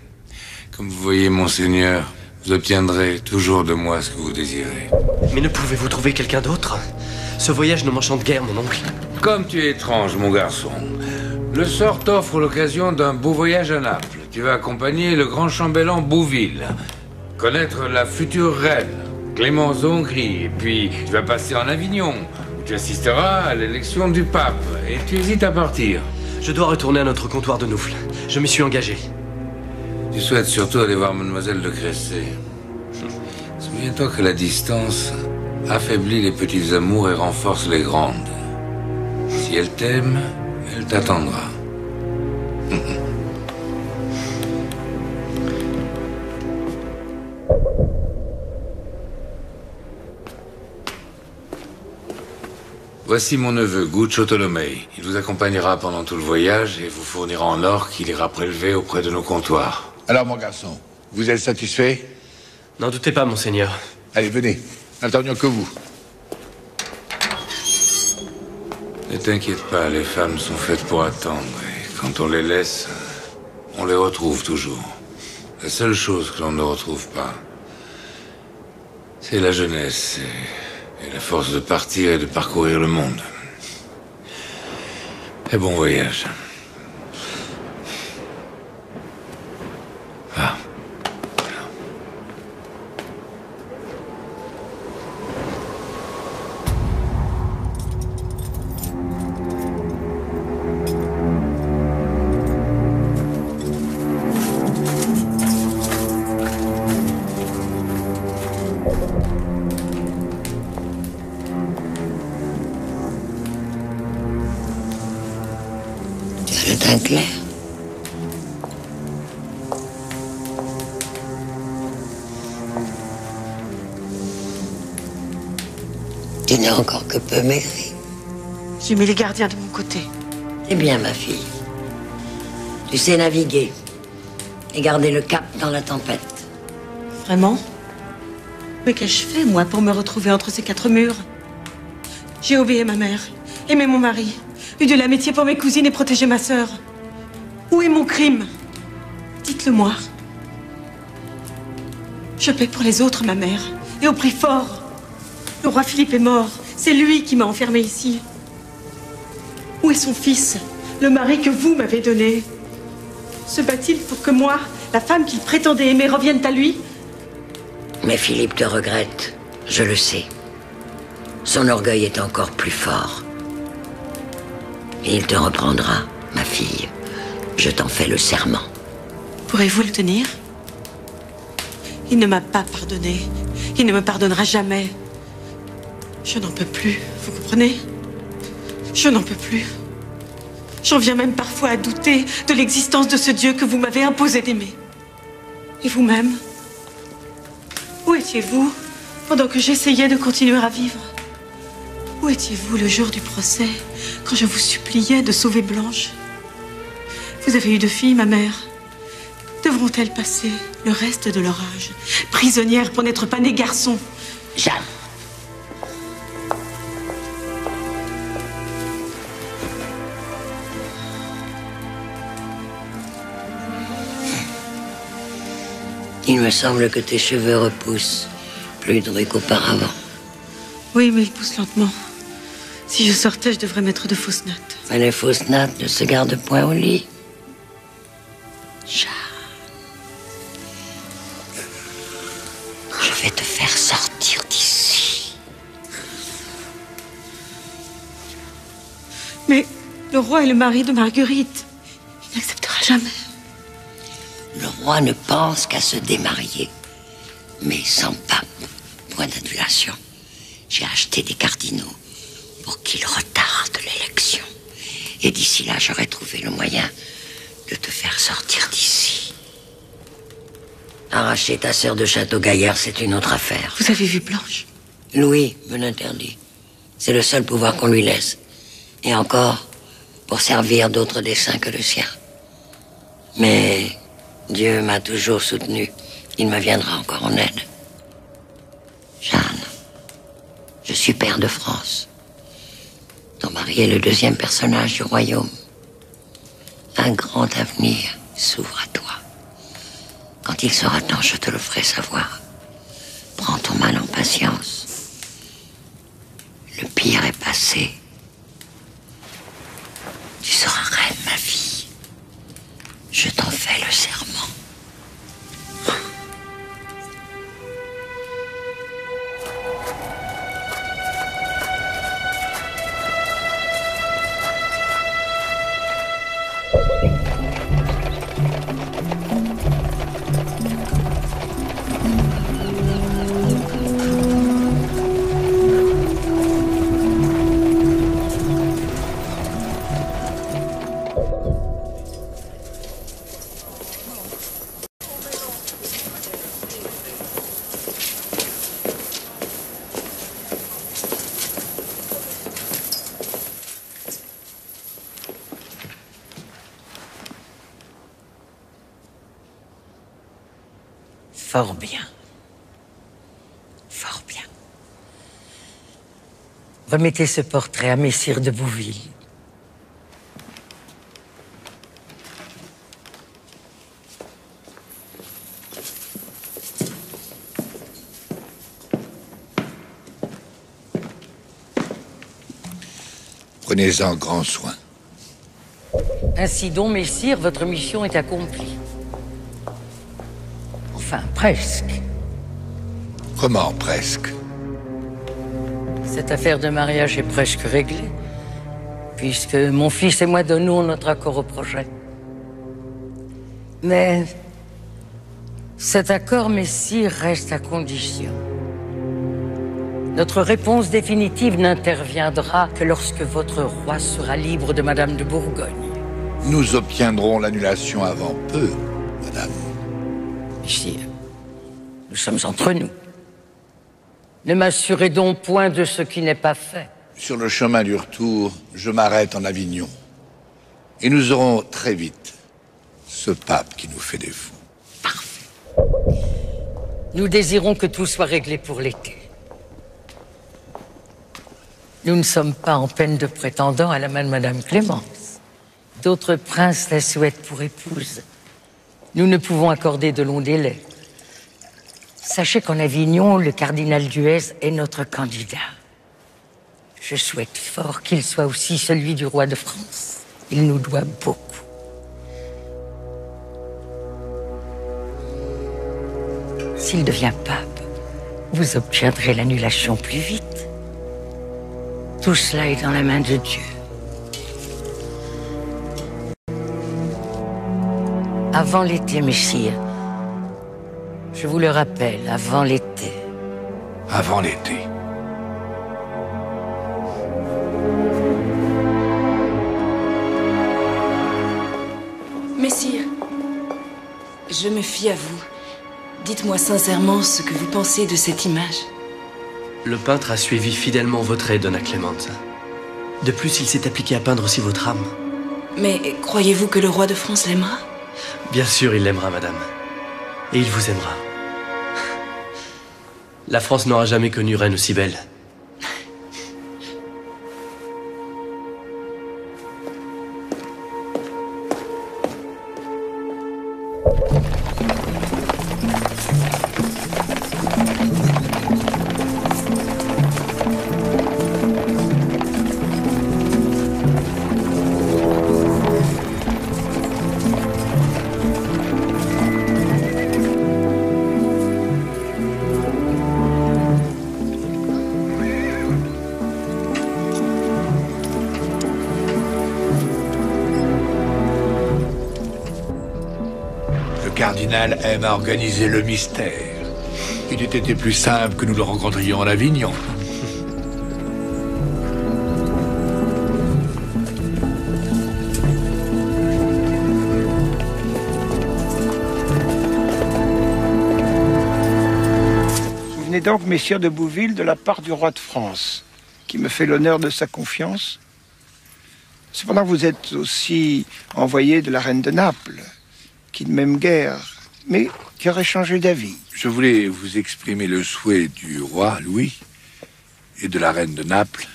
Comme vous voyez, monseigneur, vous obtiendrez toujours de moi ce que vous désirez. Mais ne pouvez-vous trouver quelqu'un d'autre? Ce voyage ne m'enchante guère, mon oncle. Comme tu es étrange, mon garçon. Le sort t'offre l'occasion d'un beau voyage à Naples. Tu vas accompagner le grand chambellan Bouville, connaître la future reine, Clémence d'Hongrie, et puis tu vas passer en Avignon, où tu assisteras à l'élection du pape, et tu hésites à partir. Je dois retourner à notre comptoir de Noufle. Je m'y suis engagé. Tu souhaites surtout aller voir mademoiselle de Cressé. Souviens-toi que la distance affaiblit les petites amours et renforce les grandes. Si elle t'aime, elle t'attendra. Voici mon neveu, Guccio Tolomei. Il vous accompagnera pendant tout le voyage et vous fournira en or qu'il ira prélever auprès de nos comptoirs. Alors, mon garçon, vous êtes satisfait? N'en doutez pas, monseigneur. Allez, venez. N'attendions que vous. Ne t'inquiète pas, les femmes sont faites pour attendre. Et quand on les laisse, on les retrouve toujours. La seule chose que l'on ne retrouve pas, c'est la jeunesse et, et la force de partir et de parcourir le monde. Et bon voyage. Peu maigri. J'ai mis les gardiens de mon côté. Eh bien, ma fille. Tu sais naviguer et garder le cap dans la tempête. Vraiment? Mais qu'ai-je fait, moi, pour me retrouver entre ces quatre murs? J'ai obéi ma mère, aimé mon mari, eu de l'amitié pour mes cousines et protégé ma sœur. Où est mon crime? Dites-le moi. Je paie pour les autres, ma mère, et au prix fort. Le roi Philippe est mort. C'est lui qui m'a enfermée ici. Où est son fils Le mari que vous m'avez donné? Se bat-il pour que moi, la femme qu'il prétendait aimer, revienne à lui? Mais Philippe te regrette, je le sais. Son orgueil est encore plus fort. Il te reprendra, ma fille. Je t'en fais le serment. Pourrez-vous le tenir? Il ne m'a pas pardonné. Il ne me pardonnera jamais. Je n'en peux plus, vous comprenez? Je n'en peux plus. J'en viens même parfois à douter de l'existence de ce Dieu que vous m'avez imposé d'aimer. Et vous-même? Où étiez-vous pendant que j'essayais de continuer à vivre? Où étiez-vous le jour du procès, quand je vous suppliais de sauver Blanche? Vous avez eu deux filles, ma mère. Devront-elles passer le reste de leur âge prisonnières pour n'être pas nées garçons? Jeanne Il me semble que tes cheveux repoussent plus drus qu'auparavant. Oui, mais ils poussent lentement. Si je sortais, je devrais mettre de fausses notes. Mais les fausses nattes ne se gardent point au lit. Jeanne. Je vais te faire sortir d'ici. Mais le roi est le mari de Marguerite. Il n'acceptera jamais. Le roi ne pense qu'à se démarier. Mais sans pape, point d'annulation. J'ai acheté des cardinaux pour qu'ils retardent l'élection. Et d'ici là, j'aurai trouvé le moyen de te faire sortir d'ici. Arracher ta sœur de Château-Gaillard, c'est une autre affaire. Vous avez vu Blanche? Louis me l'interdit. C'est le seul pouvoir qu'on lui laisse. Et encore, pour servir d'autres desseins que le sien. Mais Dieu m'a toujours soutenu. Il me viendra encore en aide. Jeanne, je suis père de France. Ton mari est le deuxième personnage du royaume. Un grand avenir s'ouvre à toi. Quand il sera temps, je te le ferai savoir. Prends ton mal en patience. Le pire est passé. Tu seras reine, ma fille. Je t'en fais le serment. Fort bien. Fort bien. Remettez ce portrait à Messire de Bouville. Prenez-en grand soin. Ainsi donc, Messire, votre mission est accomplie. Enfin, presque. Comment presque Cette affaire de mariage est presque réglée, puisque mon fils et moi donnons notre accord au projet. Mais cet accord, Messire, reste à condition. Notre réponse définitive n'interviendra que lorsque votre roi sera libre de Madame de Bourgogne. Nous obtiendrons l'annulation avant peu, sommes entre nous. Ne m'assurez donc point de ce qui n'est pas fait. Sur le chemin du retour, je m'arrête en Avignon. Et nous aurons très vite ce pape qui nous fait défaut. Nous désirons que tout soit réglé pour l'été. Nous ne sommes pas en peine de prétendant à la main de Madame Clémence. D'autres princes la souhaitent pour épouse. Nous ne pouvons accorder de longs délais. Sachez qu'en Avignon, le cardinal Duez est notre candidat. Je souhaite fort qu'il soit aussi celui du roi de France. Il nous doit beaucoup. S'il devient pape, vous obtiendrez l'annulation plus vite. Tout cela est dans la main de Dieu. Avant l'été, messire. Je vous le rappelle, avant l'été. Avant l'été. Messire, je me fie à vous. Dites-moi sincèrement ce que vous pensez de cette image. Le peintre a suivi fidèlement votre aide, Donna Clemenza. De plus, il s'est appliqué à peindre aussi votre âme. Mais croyez-vous que le roi de France l'aimera? Bien sûr, il l'aimera, madame. Et il vous aimera. La France n'aura jamais connu reine aussi belle. Aime à organiser le mystère. Il eût été plus simple que nous le rencontrions en Avignon. Souvenez donc, messieurs de Bouville, de la part du roi de France, qui me fait l'honneur de sa confiance. Cependant, vous êtes aussi envoyé de la reine de Naples, qui ne m'aime guère, mais qui aurait changé d'avis? Je voulais vous exprimer le souhait du roi Louis et de la reine de Naples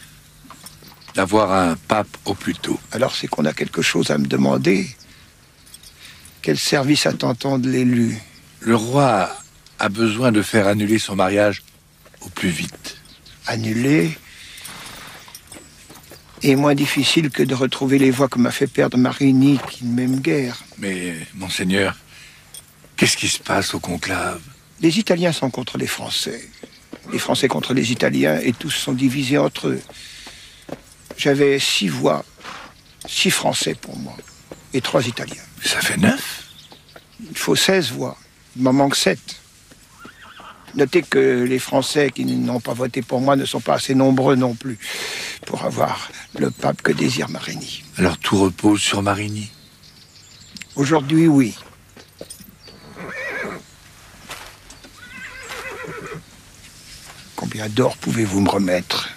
d'avoir un pape au plus tôt. Alors c'est qu'on a quelque chose à me demander. Quel service attend-on de l'élu? Le roi a besoin de faire annuler son mariage au plus vite. Annuler? Est moins difficile que de retrouver les voix que m'a fait perdre Marigny, qui ne m'aime guère. Mais, monseigneur, qu'est-ce qui se passe au conclave? Les Italiens sont contre les Français. Les Français contre les Italiens, et tous sont divisés entre eux. J'avais six voix, six Français pour moi, et trois Italiens. Ça fait neuf? Il faut 16 voix. Il m'en manque sept. Notez que les Français qui n'ont pas voté pour moi ne sont pas assez nombreux non plus pour avoir le pape que désire Marigny. Alors tout repose sur Marigny Aujourd'hui, oui. Combien d'or pouvez-vous me remettre?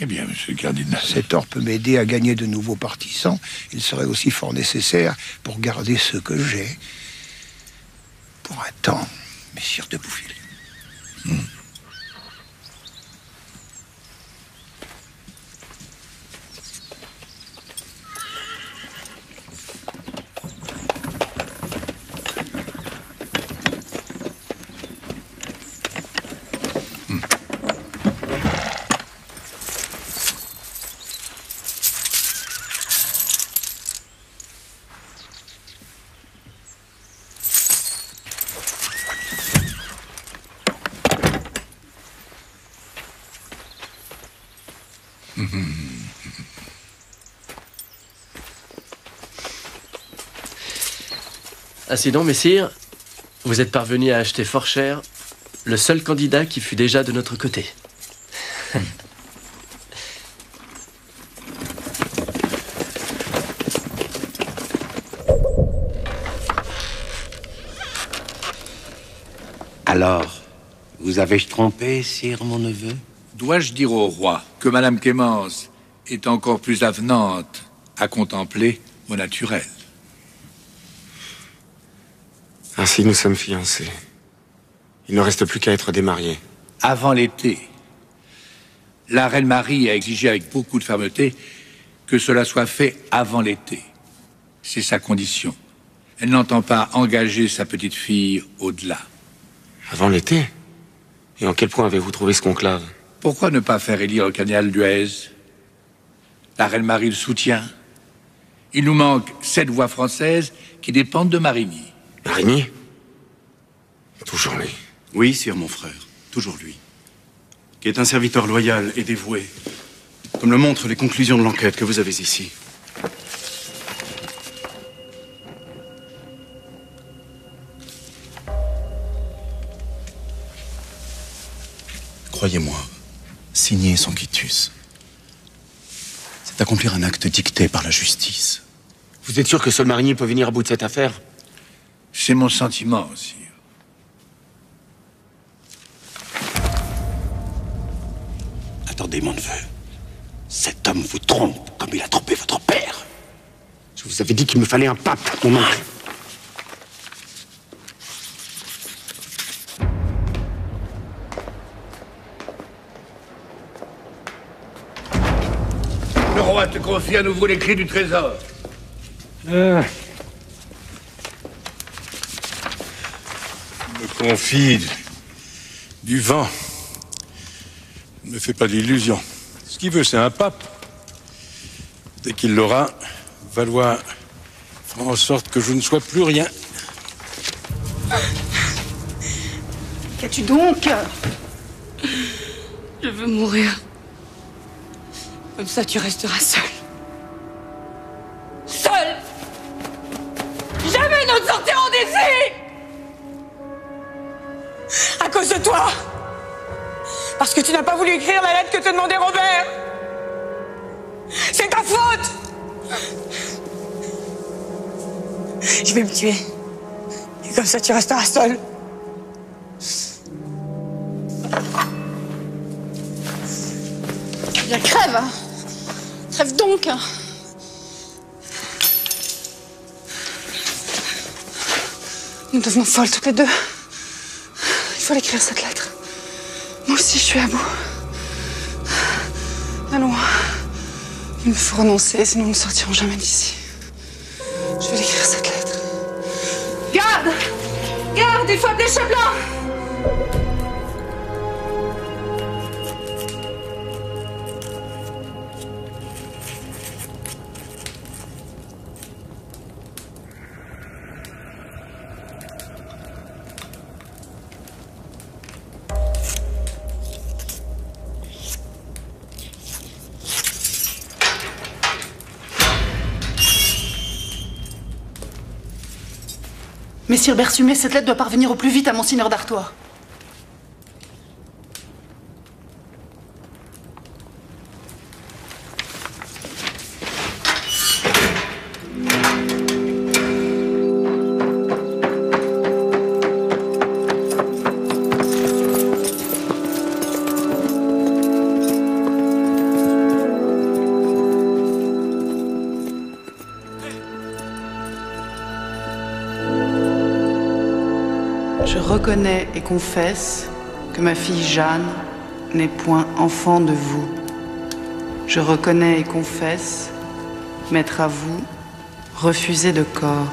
Eh bien, monsieur le cardinal. Cet or peut m'aider à gagner de nouveaux partisans. Il serait aussi fort nécessaire pour garder ceux que j'ai. Pour un temps, messire de Bouville. Ainsi donc, messire, vous êtes parvenu à acheter fort cher le seul candidat qui fut déjà de notre côté. Alors, vous avez-je trompé, sire mon neveu? Dois-je dire au roi que Madame Clémence est encore plus avenante à contempler au naturel? Ainsi, nous sommes fiancés. Il ne reste plus qu'à être démariés. Avant l'été, la reine Marie a exigé avec beaucoup de fermeté que cela soit fait avant l'été. C'est sa condition. Elle n'entend pas engager sa petite fille au-delà. Avant l'été Et en quel point avez-vous trouvé ce conclave? Pourquoi ne pas faire élire le cardinal Duez? La reine Marie le soutient. Il nous manque sept voix françaises qui dépendent de Marigny. Marigny Toujours lui. Oui, sire mon frère. Toujours lui. qui est un serviteur loyal et dévoué, comme le montrent les conclusions de l'enquête que vous avez ici. Croyez-moi, signer son quitus, c'est accomplir un acte dicté par la justice. Vous êtes sûr que Sol Marinier peut venir à bout de cette affaire? C'est mon sentiment aussi. Attendez, mon neveu. Cet homme vous trompe comme il a trompé votre père. Je vous avais dit qu'il me fallait un pape, mon oncle. Le roi te confie à nouveau les clés du trésor. Me confie du, vent. Ne me fais pas d'illusions. Ce qu'il veut, c'est un pape. Dès qu'il l'aura, Valois fera en sorte que je ne sois plus rien. Qu'as-tu donc? Je veux mourir. Comme ça, tu resteras seul. Cause de toi Parce que tu n'as pas voulu écrire la lettre que te demandait Robert C'est ta faute Je vais me tuer. Et comme ça, tu resteras seul. Bien, crève Crève donc Nous devenons folles toutes les deux. Faut l'écrire cette lettre. Moi aussi, je suis à bout. Allons. Il me faut renoncer, sinon nous ne sortirons jamais d'ici. Je vais l'écrire cette lettre. Garde Garde, il faut appeler Chablin Messire Bersumé, cette lettre doit parvenir au plus vite à Monseigneur d'Artois. Confesse que ma fille Jeanne n'est point enfant de vous. Je reconnais et confesse m'être à vous refusé de corps.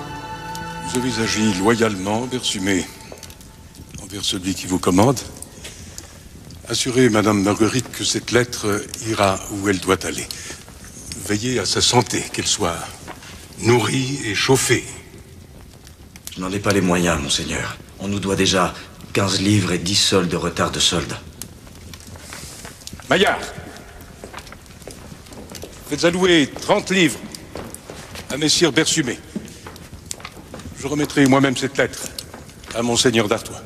Vous avez agi loyalement, Bersumé, envers celui qui vous commande. Assurez Madame Marguerite que cette lettre ira où elle doit aller. Veillez à sa santé, qu'elle soit nourrie et chauffée. Je n'en ai pas les moyens, monseigneur. On nous doit déjà 15 livres et 10 sols de retard de solde. Maillard Faites allouer 30 livres à Messire Bersumé. Je remettrai moi-même cette lettre à Monseigneur d'Artois.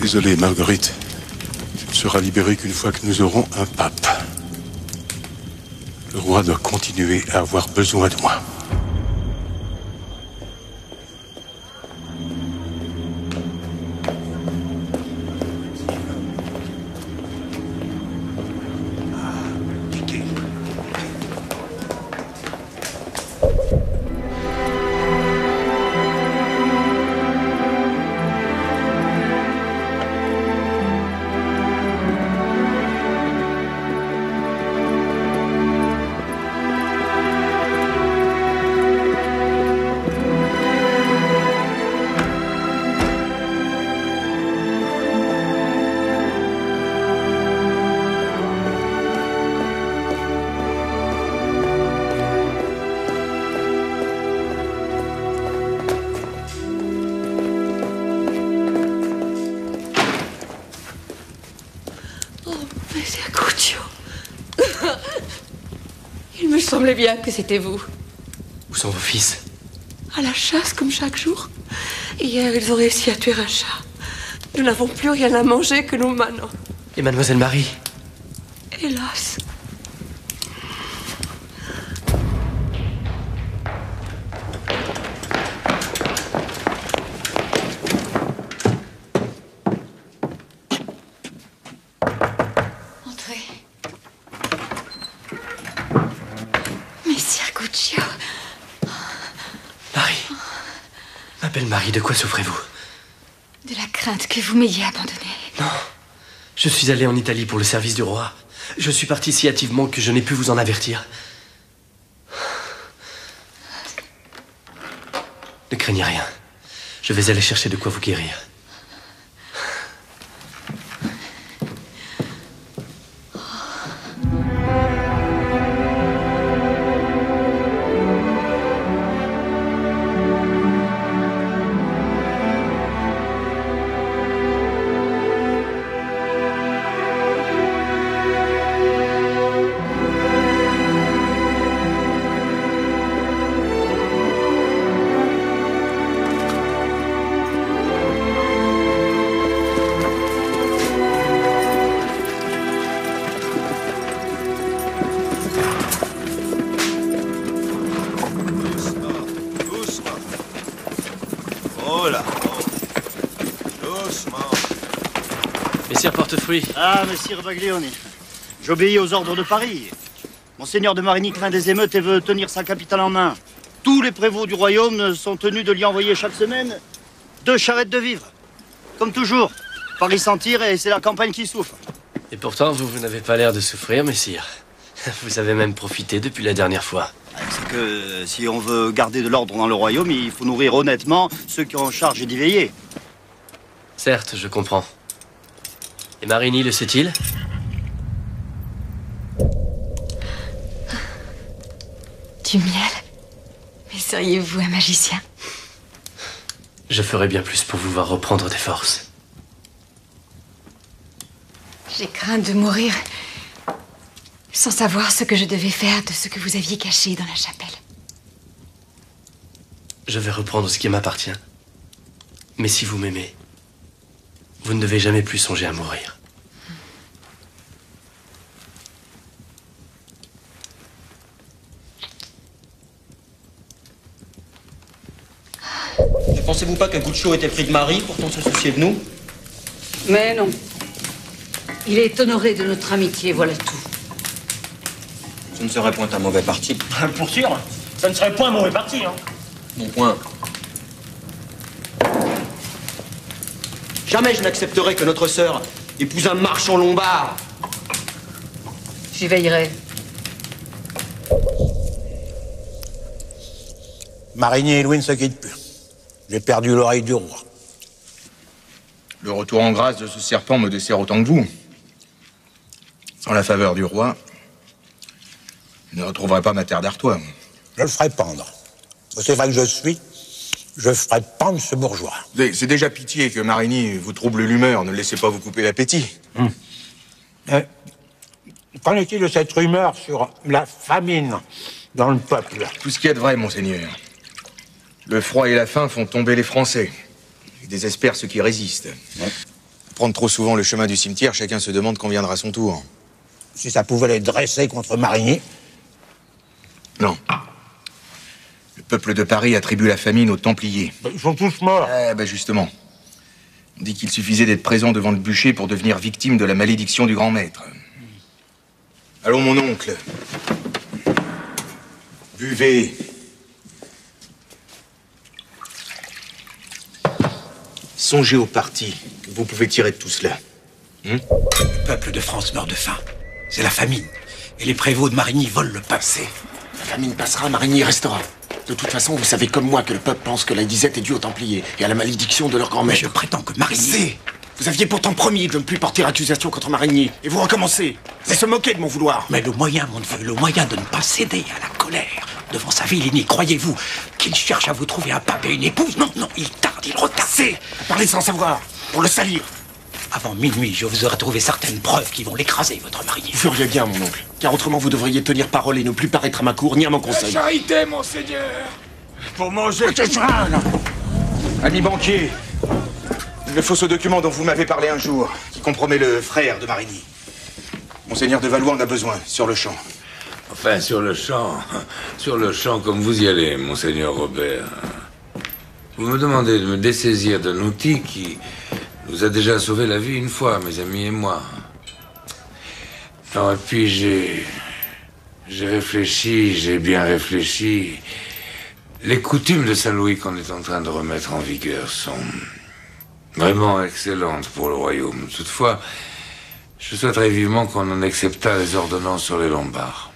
Désolé, Marguerite. Seras libérée qu'une fois que nous aurons un pape. Le roi doit continuer à avoir besoin de moi. Bien que c'était vous. Où sont vos fils À la chasse comme chaque jour. Hier, ils ont réussi à tuer un chat. Nous n'avons plus rien à manger que nos manants. Et mademoiselle Marie Hélas. Entrez. Messire Guccio. Marie Ma belle Marie, de quoi souffrez-vous De la crainte que vous m'ayez abandonné. Non. Je suis allé en Italie pour le service du roi. Je suis parti si hâtivement que je n'ai pu vous en avertir. Ne craignez rien. Je vais aller chercher de quoi vous guérir. Ah, messire Baglioni. J'obéis aux ordres de Paris. Monseigneur de Marigny craint des émeutes et veut tenir sa capitale en main. Tous les prévôts du royaume sont tenus de lui envoyer chaque semaine deux charrettes de vivres. Comme toujours. Paris s'en tire et c'est la campagne qui souffre. Et pourtant, vous, vous n'avez pas l'air de souffrir, messire. Vous avez même profité depuis la dernière fois. C'est que si on veut garder de l'ordre dans le royaume, il faut nourrir honnêtement ceux qui ont en charge d'y veiller. Certes, je comprends. Et Marigny le sait-il Du miel Mais seriez-vous un magicien Je ferai bien plus pour vous voir reprendre des forces. J'ai craint de mourir sans savoir ce que je devais faire de ce que vous aviez caché dans la chapelle. Je vais reprendre ce qui m'appartient. Mais si vous m'aimez, vous ne devez jamais plus songer à mourir. Ne pensez-vous pas que Guccio était pris de Marie, pourtant se soucier de nous? Mais non. Il est honoré de notre amitié, voilà tout. Ce ne serait point un mauvais parti. Pour sûr, ça ne serait point un mauvais parti. Hein. Bon point. Jamais je n'accepterai que notre sœur épouse un marchand lombard. J'y veillerai. Marigny et Louis ne se quittent plus. J'ai perdu l'oreille du roi. Le retour en grâce de ce serpent me dessert autant que vous. Sans la faveur du roi, je ne retrouverai pas ma terre d'Artois. Je le ferai pendre. C'est vrai que je suis. Je ferai pendre ce bourgeois. C'est c'est déjà pitié que Marigny vous trouble l'humeur. Ne laissez pas vous couper l'appétit. Euh, Qu'en est-il de cette rumeur sur la famine dans le peuple? Tout ce qu'il y a de vrai, monseigneur. Le froid et la faim font tomber les Français. Ils désespèrent ceux qui résistent. Prendre trop souvent le chemin du cimetière, chacun se demande quand viendra son tour. Si ça pouvait les dresser contre Marigny. Non. Le peuple de Paris attribue la famine aux Templiers. Ils sont tous morts. Eh ben justement. On dit qu'il suffisait d'être présent devant le bûcher pour devenir victime de la malédiction du grand maître. Allons, mon oncle. Buvez. Songez au parti que vous pouvez tirer de tout cela. Le peuple de France meurt de faim. C'est la famine. Et les prévôts de Marigny volent le passé. La famine passera, Marigny restera. De toute façon, vous savez comme moi que le peuple pense que la disette est due aux Templiers et à la malédiction de leur grand-mère. Je prétends que Marigny... C'est Vous aviez pourtant promis de ne plus porter accusation contre Marigny. Et vous recommencez. C'est se moquer de mon vouloir. Mais le moyen, mon neveu, le moyen de ne pas céder à la colère devant sa vilainie, croyez-vous qu'il cherche à vous trouver un pape et une épouse? Non, non, il tarde, il retarde. C'est Parler sans savoir. Pour le salir. Avant minuit, je vous aurai trouvé certaines preuves qui vont l'écraser, votre Marigny. Vous feriez bien, mon oncle. Car autrement, vous devriez tenir parole et ne plus paraître à ma cour ni à mon conseil. charité, monseigneur Pour manger. Ami banquier, il me faut ce document dont vous m'avez parlé un jour, qui compromet le frère de Marigny. Monseigneur de Valois en a besoin, sur le champ. Enfin, sur le champ. Sur le champ, comme vous y allez, monseigneur Robert. Vous me demandez de me dessaisir d'un outil qui nous a déjà sauvé la vie une fois, mes amis et moi. Non, et puis j'ai. J'ai réfléchi, j'ai bien réfléchi. Les coutumes de Saint-Louis qu'on est en train de remettre en vigueur sont vraiment excellentes pour le royaume. Toutefois, je souhaiterais vivement qu'on en acceptât les ordonnances sur les Lombards.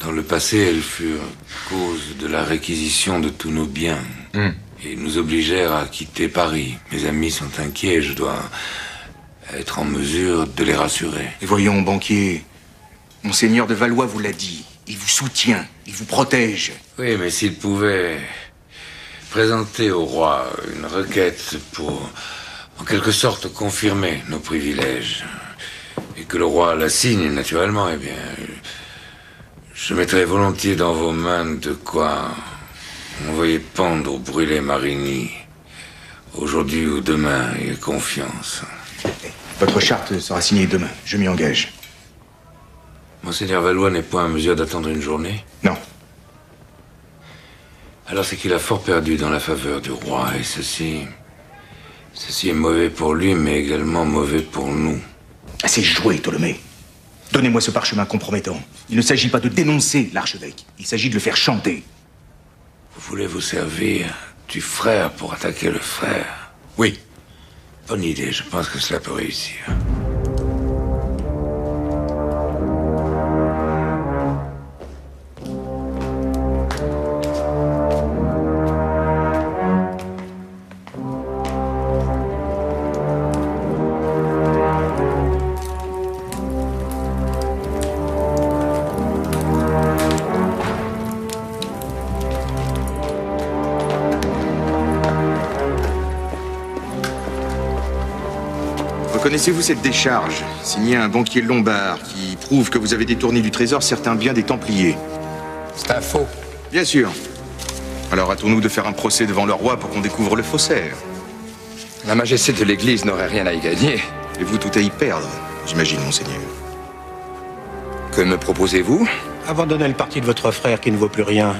Dans le passé, elles furent cause de la réquisition de tous nos biens et nous obligèrent à quitter Paris. Mes amis sont inquiets, je dois être en mesure de les rassurer. Et voyons, banquier, Monseigneur de Valois vous l'a dit. Il vous soutient, il vous protège. Oui, mais s'il pouvait présenter au roi une requête pour, en quelque sorte, confirmer nos privilèges, et que le roi la signe naturellement, eh bien, je mettrais volontiers dans vos mains de quoi envoyer pendre ou brûler Marigny, aujourd'hui ou demain, et confiance. Votre charte sera signée demain, je m'y engage. Monseigneur Valois n'est point en mesure d'attendre une journée Non. Alors c'est qu'il a fort perdu dans la faveur du roi, et ceci. Ceci est mauvais pour lui, mais également mauvais pour nous. Assez joué, Ptolémée. Donnez-moi ce parchemin compromettant. Il ne s'agit pas de dénoncer l'archevêque, il s'agit de le faire chanter. Vous voulez vous servir du frère pour attaquer le frère? Oui. Bonne idée, je pense que cela peut réussir. Reconnaissez-vous cette décharge, signée un banquier lombard, qui prouve que vous avez détourné du trésor certains biens des Templiers? C'est un faux. Bien sûr. Alors hâtons-nous de faire un procès devant le roi pour qu'on découvre le faussaire. La majesté de l'Église n'aurait rien à y gagner. Et vous tout à y perdre, j'imagine, monseigneur. Que me proposez-vous? Abandonnez le parti de votre frère qui ne vaut plus rien.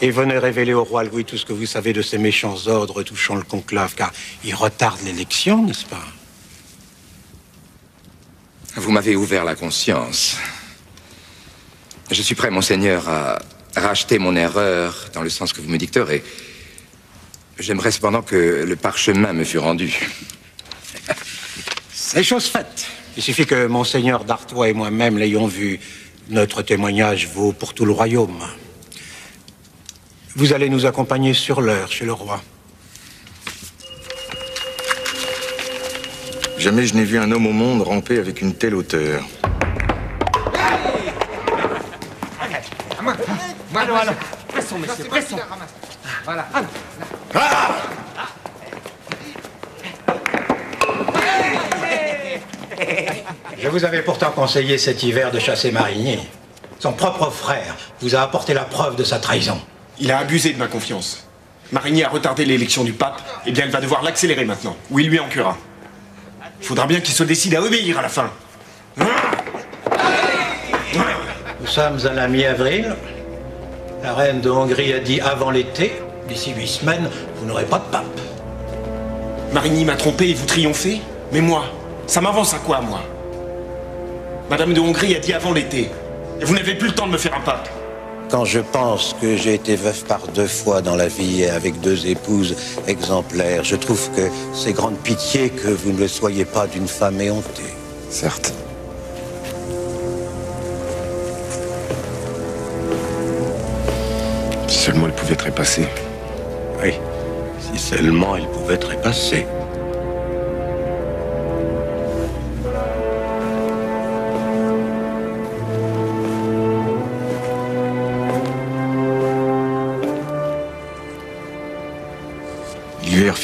Et venez révéler au roi Louis tout ce que vous savez de ces méchants ordres touchant le conclave, car ils retardent l'élection, n'est-ce pas? Vous m'avez ouvert la conscience. Je suis prêt, monseigneur, à racheter mon erreur dans le sens que vous me dicterez. J'aimerais cependant que le parchemin me fût rendu. C'est chose faite. Il suffit que Monseigneur d'Artois et moi-même l'ayons vu. Notre témoignage vaut pour tout le royaume. Vous allez nous accompagner sur l'heure chez le roi. Jamais je n'ai vu un homme au monde ramper avec une telle hauteur. Allons, allons. Pressons, messieurs, pressons. Voilà. Je vous avais pourtant conseillé cet hiver de chasser Marigny. Son propre frère vous a apporté la preuve de sa trahison. Il a abusé de ma confiance. Marigny a retardé l'élection du pape, et bien il va devoir l'accélérer maintenant, ou il lui en cuera. Il faudra bien qu'il se décide à obéir à la fin. Nous sommes à la mi-avril. La reine de Hongrie a dit avant l'été. D'ici huit semaines, vous n'aurez pas de pape. Marigny m'a trompé et vous triomphez Mais moi, ça m'avance à quoi, moi? Madame de Hongrie a dit avant l'été. Et vous n'avez plus le temps de me faire un pape. Quand je pense que j'ai été veuf par deux fois dans la vie et avec deux épouses exemplaires, je trouve que c'est grande pitié que vous ne le soyez pas d'une femme éhontée. Certes. Si seulement elle pouvait trépasser. Oui, si seulement elle pouvait trépasser.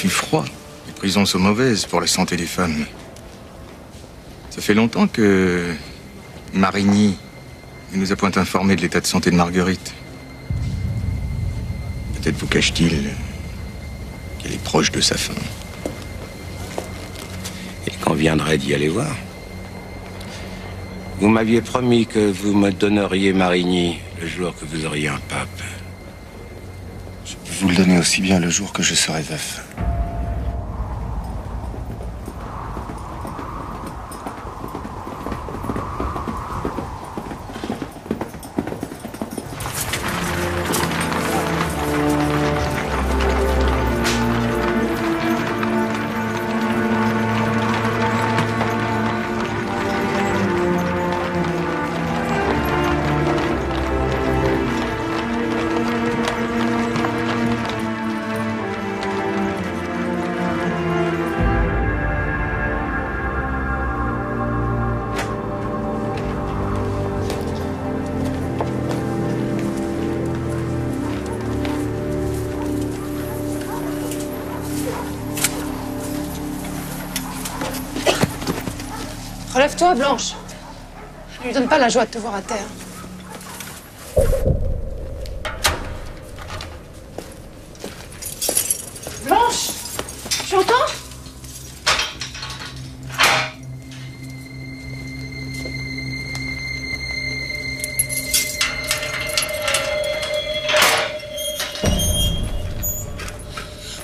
Fut froid, les prisons sont mauvaises pour la santé des femmes. Ça fait longtemps que Marigny ne nous a point informé de l'état de santé de Marguerite. Peut-être vous cache-t-il qu'elle est proche de sa fin. Il conviendrait d'y aller voir? Vous m'aviez promis que vous me donneriez Marigny le jour que vous auriez un pape. Je peux vous le donner aussi bien le jour que je serai veuf. La joie de te voir à terre. Blanche Tu entends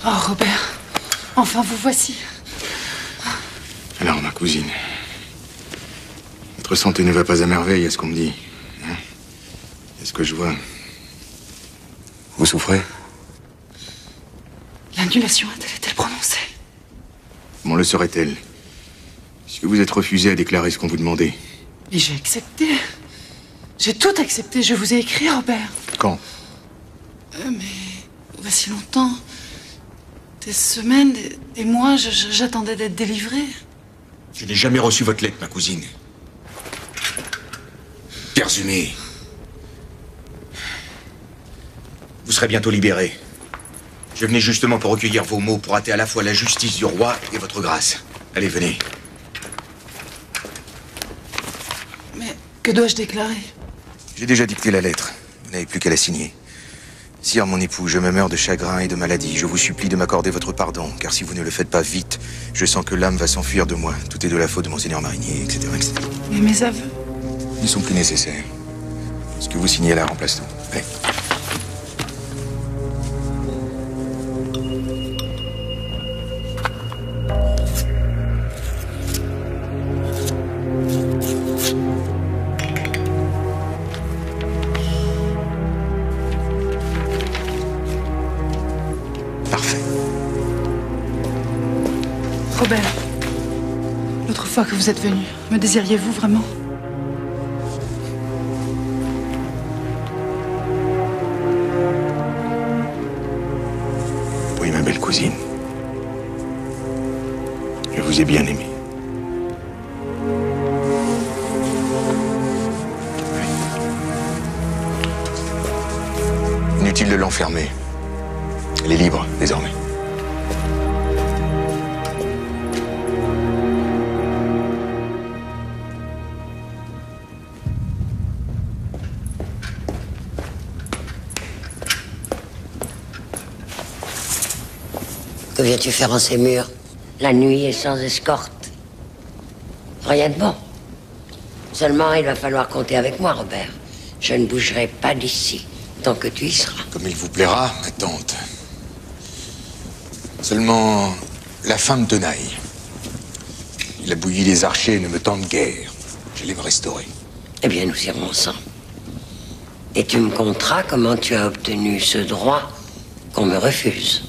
Oh, Robert. Enfin, vous voici. Alors, ma cousine. Votre santé ne va pas à merveille, est ce qu'on me dit. Hein? Est-ce que je vois? Vous souffrez? L'annulation a-t-elle été prononcée? Comment le serait-elle? Puisque vous êtes refusé à déclarer ce qu'on vous demandait? Mais j'ai accepté. J'ai tout accepté. Je vous ai écrit, Robert. Quand? Euh, mais voici longtemps. Des semaines, des, des mois, j'attendais d'être délivrée. Je n'ai jamais reçu votre lettre, ma cousine. Vous serez bientôt libéré. Je venais justement pour recueillir vos mots pour hâter à la fois la justice du roi et votre grâce. Allez, venez. Mais que dois-je déclarer? J'ai déjà dicté la lettre. Vous n'avez plus qu'à la signer. Sire, mon époux, je me meurs de chagrin et de maladie. Je vous supplie de m'accorder votre pardon, car si vous ne le faites pas vite, je sens que l'âme va s'enfuir de moi. Tout est de la faute de Monseigneur Marinier, etc., etc. Mais mes aveux? Ne sont plus nécessaires. Ce que vous signez là remplace tout. Allez. Robert, l'autre fois que vous êtes venu, me désiriez-vous vraiment? Faire en ces murs La nuit et sans escorte Rien de bon. Seulement, il va falloir compter avec moi, Robert. Je ne bougerai pas d'ici tant que tu y seras. Comme il vous plaira, ma tante. Seulement, la femme tenaille. La bouillie des archers ne me tente guère. Je l'ai me restaurer. Eh bien, nous irons ensemble. Et tu me conteras comment tu as obtenu ce droit qu'on me refuse.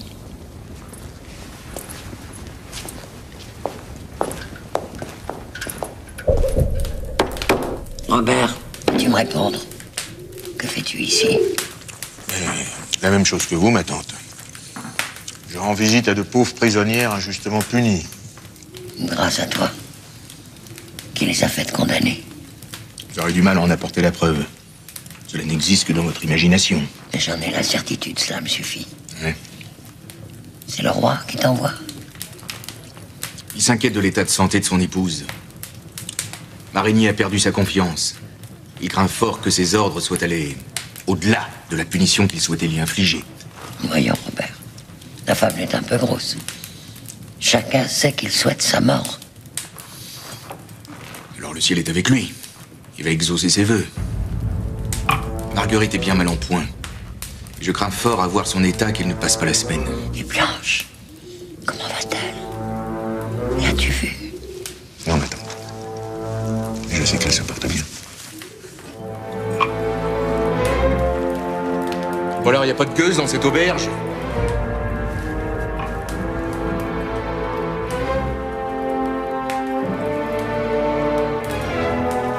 Robert, tu me répondre. Que fais-tu ici? La même chose que vous, ma tante. Je rends visite à de pauvres prisonnières injustement punies. Grâce à toi. Qui les a faites condamner J'aurais du mal à en apporter la preuve. Cela n'existe que dans votre imagination. J'en ai la certitude, cela me suffit. Ouais. C'est le roi qui t'envoie. Il s'inquiète de l'état de santé de son épouse. Marigny a perdu sa confiance. Il craint fort que ses ordres soient allés au-delà de la punition qu'il souhaitait lui infliger. Voyons, Robert. La fable est un peu grosse. Chacun sait qu'il souhaite sa mort. Alors le ciel est avec lui. Il va exaucer ses vœux. Marguerite est bien mal en point. Je crains fort à voir son état qu'elle ne passe pas la semaine. Et Blanche, Bon alors, il n'y a pas de gueuse dans cette auberge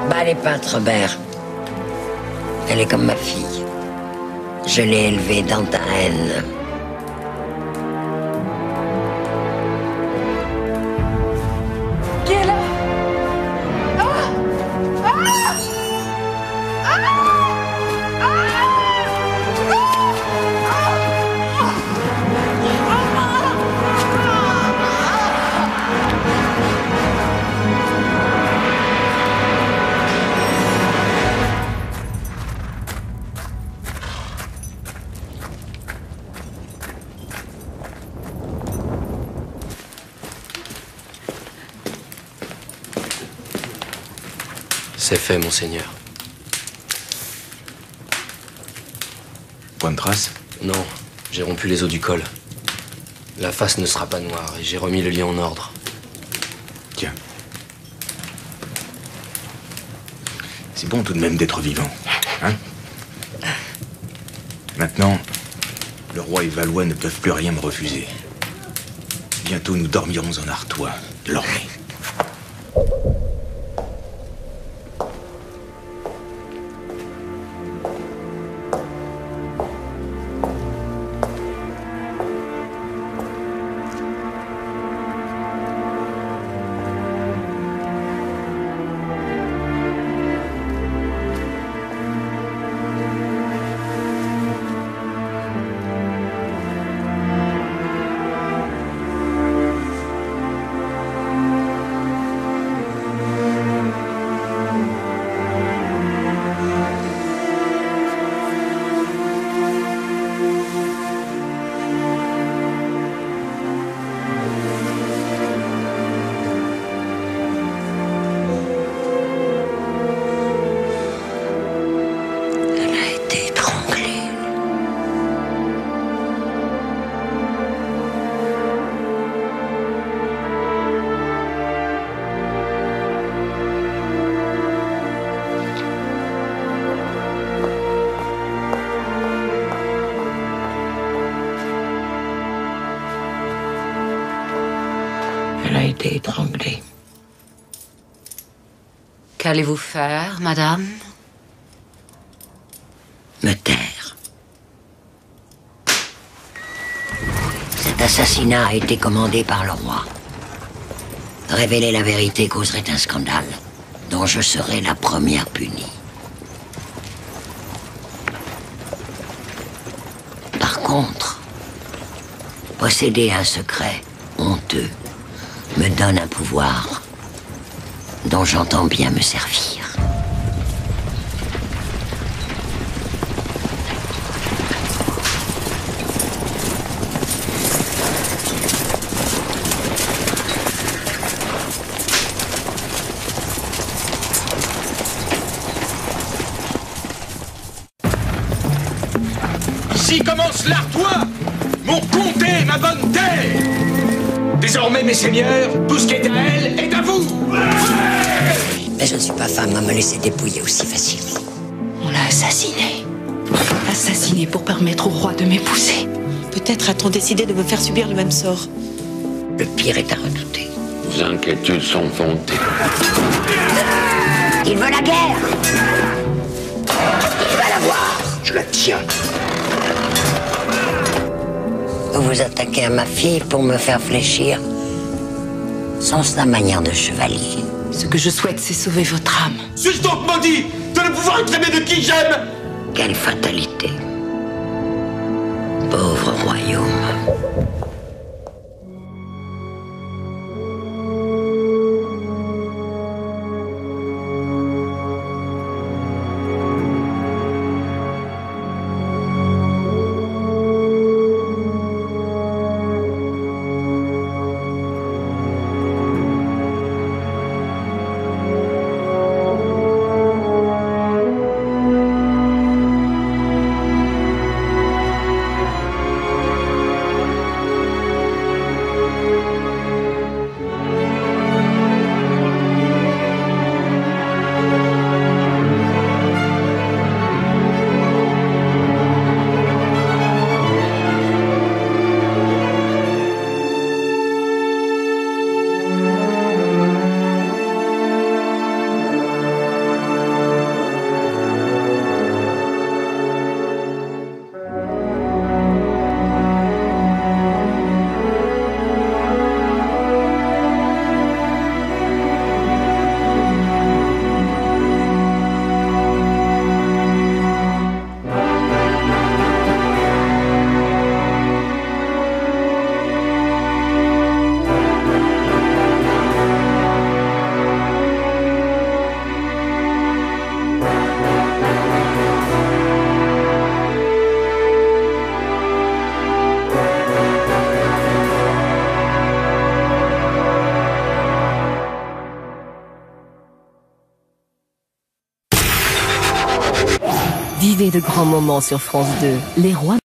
Bah, les peintres, Robert. Elle est comme ma fille. Je l'ai élevée dans ta haine. Fait, monseigneur. Point de trace Non, j'ai rompu les os du col. La face ne sera pas noire et j'ai remis le lien en ordre. Tiens. C'est bon tout de même d'être vivant. Hein? Maintenant, le roi et Valois ne peuvent plus rien me refuser. Bientôt nous dormirons en Artois, de l'armée. Qu'allez-vous faire, madame? Me taire. Cet assassinat a été commandé par le roi. Révéler la vérité causerait un scandale dont je serais la première punie. Par contre, posséder un secret honteux me donne un pouvoir dont j'entends bien me servir. Ici commence l'Artois, mon comté, ma bonne terre. Désormais, mes seigneurs, tout ce qui est à elle est à vous. Mais je ne suis pas femme à me laisser dépouiller aussi facilement. On l'a assassiné. Assassiné pour permettre au roi de m'épouser. Peut-être a-t-on décidé de me faire subir le même sort. Le pire est à redouter. Vos inquiétudes sont fondées. Il veut la guerre Il va l'avoir Je la tiens. Vous vous attaquez à ma fille pour me faire fléchir Sans sa manière de chevalier. Ce que je souhaite, c'est sauver votre âme. Suis-je donc maudit de ne pouvoir réclamer de qui j'aime Quelle fatalité. Grands moments sur France 2, Les Rois